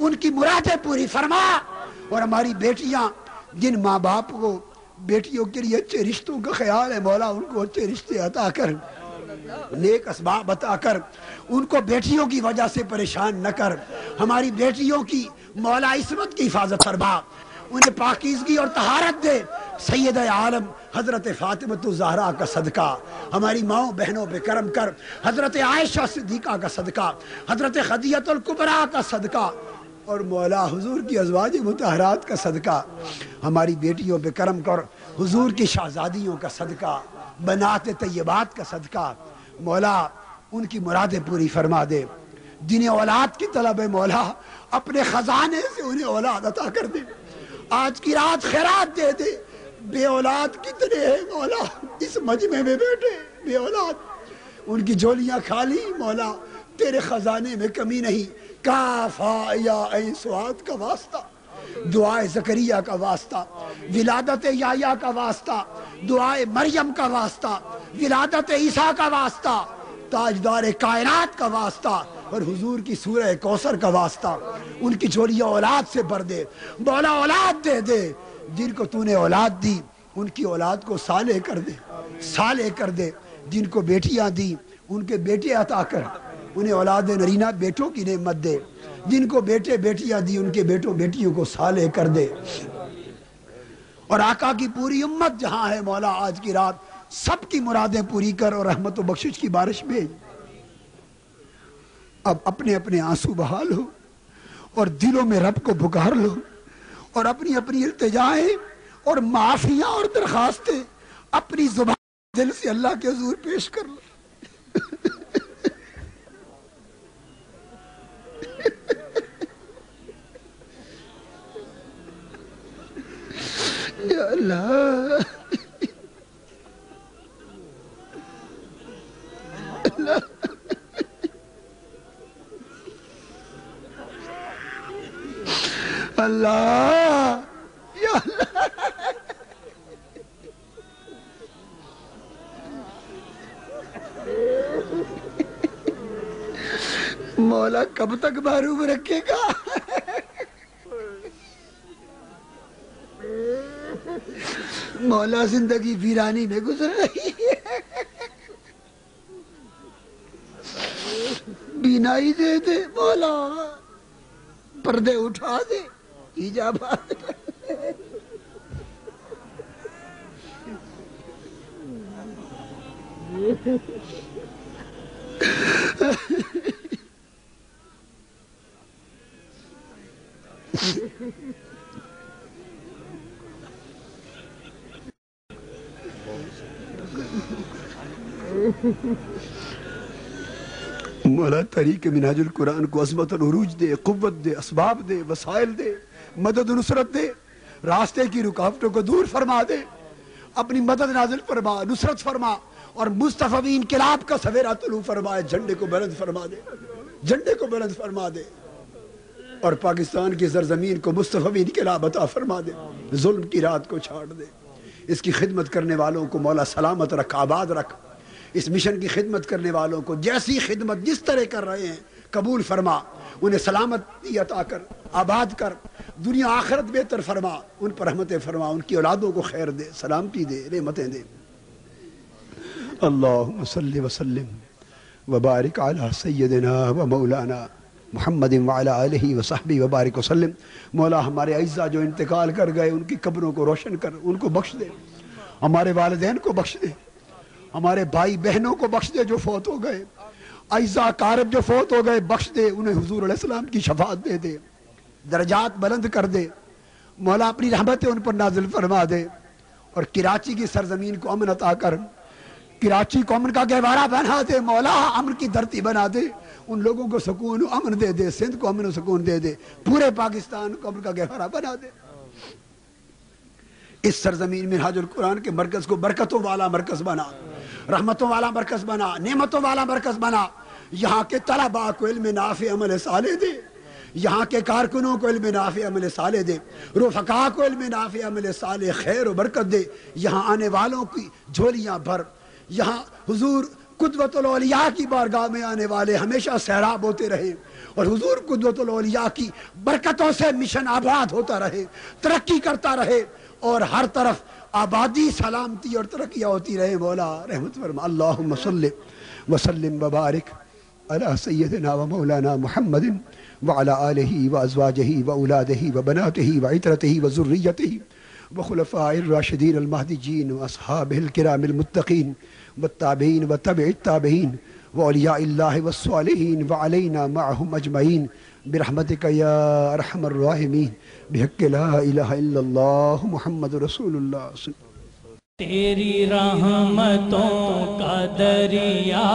उनकी मुरादें पूरी फरमा। और हमारी बेटियाँ, जिन माँ बाप को बेटियों के लिए अच्छे रिश्तों का ख्याल है, मौला, उनको अच्छे रिश्ते अता कर। नेक असबाब बताकर उनको बेटियों की वजह से परेशान न कर। हमारी बेटियों की मौला इसमत की हिफाजत फरमा। उन्हें पाकिजगी और तहारत दे। सैद आलम, हज़रत फातिमत जहरा का सदका। हमारी माओ बहनों पे करम कर। हज़रत आयशा सिद्दीका का सदका। हज़रत खदियतुल्कुबरा का सदका। और मौला हुजूर की अजवाज मतहरात का सदका। हमारी बेटियों पे करम कर। हुजूर की शहजादियों का सदका। बनाते तयबात का सदका। मौला उनकी मुरादें पूरी फरमा दे। जिन्हें औलाद की तलब है मौला। अपने खजाने से उन्हें औलाद अता कर दे। आज की रात खैरात दे दे। बे औलाद कितने हैं मौला? इस मजमे में बैठे बे औलाद उनकी झोलियाँ खाली, मौला, तेरे खजाने में कमी नहीं। काफा या स्वाद का वास्ता। दुआए जकरिया का वास्ता। विलादत याया का वास्ता। दुआए मरियम का वास्ता। विलादत ईसा का वास्ता। ताजदार कायनात का वास्ता। और हुजूर की सूरह कौसर का वास्ता, उनकी झोलियाँ औलाद से भर दे। बोला औलाद दे दे जिनको तूने औलाद दी, उनकी औलाद को साले कर दे, साले कर दे। जिनको बेटियाँ दी, उनके बेटे अता कर। उन्हें औलाद नरीना बेटों की नेमत दे। जिनको बेटे बेटियाँ दी, उनके बेटों बेटियों को साले कर दे। और आका की पूरी उम्मत जहाँ है, मौला, आज की रात। सबकी मुरादें पूरी कर और रहमत बख्शिश की बारिश भेज। अब अपने अपने आँसू बहा लो और दिलों में रब को पुकार लो और अपनी अपनी इल्तजाएँ और माफिया और दरखास्तें अपनी ज़ुबान दिल से अल्लाह के हजूर पेश कर लो। अल्लाह। अल्लाह। या मौला कब तक बारूब रखेगा? मौला ज़िंदगी वीरानी में गुजर रही है। बीनाई दे दे मौला। पर्दे उठा दे। इजाबात मौला तरीक मिनाजुल कुरान को अजमत उरूज दे कुत दे इसबाब दे, वसाइल दे। मदद नुसरत दे, रास्ते की रुकावटों को दूर फरमा दे, अपनी मदद नाजिल फरमा, नुसरत फरमा, और मुस्तफ़ी इनकलाब का सवेरा तुलू फरमाए, झंडे को बुलंद फरमा दे, झंडे को बुलंद फरमा दे, और पाकिस्तान की सरजमीन को मुस्तफ़ी इनकलाब अता फरमा दे, जुल्म की रात को छाड़ दे, इसकी खिदमत करने वालों को मौला सलामत रख, आबाद रख, इस मिशन की खिदमत करने वालों को जैसी खिदमत जिस तरह कर रहे हैं कबूल फरमा, उन्हें सलामती अता कर आबाद कर, दुनिया आखरत बेहतर फरमा, उन पर रहमत फरमा, उनकी औलादों को खैर दे, सलामती दे, रहमतें दे। अल्लाह वसलम वबारक अला सैदना व मौलाना मोहम्मद वाली वसाहबी वबारक वसलम मौला हमारे अज्जा जो इंतकाल कर गए, उनकी कब्रों को रोशन कर, उनको बख्श दे। हमारे वालदेन को बख्श दे। हमारे भाई बहनों को बख्श दे जो फौत हो गए। ऐसा कारब जो फौत हो गए, बख्श दे, उन्हें हुजूर सलाम की शफात दे दे, दर्जात बुलंद कर दे, मौला अपनी रहमत उन पर नाजिल फरमा दे, और कराची की सरजमीन को अमन अता कर, कराची को अमन का गहवारा बना दे, मौला अमन की धरती बना दे, उन लोगों को सुकून अमन दे दे, सिंध को अमन सुकून दे दे, पूरे पाकिस्तान को अमन का गहवारा बना दे। इस सरजमीन में हाजुल कुरान के मरकज को बरकतों वाला मरकज बना। रहमतों वाला मरकज बना, नेमतों वाला मरकज बना। यहाँ के तलबा को इल्म नाफे अमल साले दे। यहाँ के कारकुनों को इल्म नाफे अमल साले दे। रुफका को इल्म नाफे अमल साले खैर बरकत दे। यहाँ आने वालों की झोलियाँ भर। यहाँ हुजूर कुदवतलिया की बारगाह में आने वाले हमेशा सैराब होते रहे। और हुजूर कुदवतलिया की बरकतों से मिशन आबाद होता रहे, तरक्की करता रहे। और हर तरफ़ आबादी, सलामती और तरक्या होती रहे, मौला रहमत फरमा। अल्लाह वसलम वबारक अला सैदना व मौलाना मोहम्मद वाला आलही व अजवाजही व उलादही व बनातही व इतरतही व ज़ुर्रियतही व खुलफ़ाराशिदीन अलमहदीन व व ताबीन व तब ताबीन व अलिया वसालहीन व अजमैन बरहमतिक या मुहम्मद रसूलुल्लाह। तेरी रहमतों का दरिया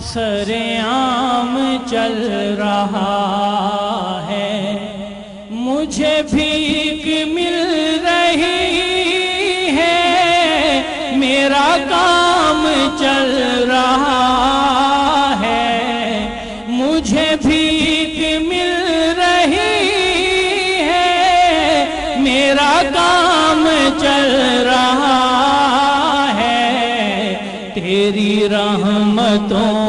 सरेआम चल रहा है। मुझे भीख रहमतों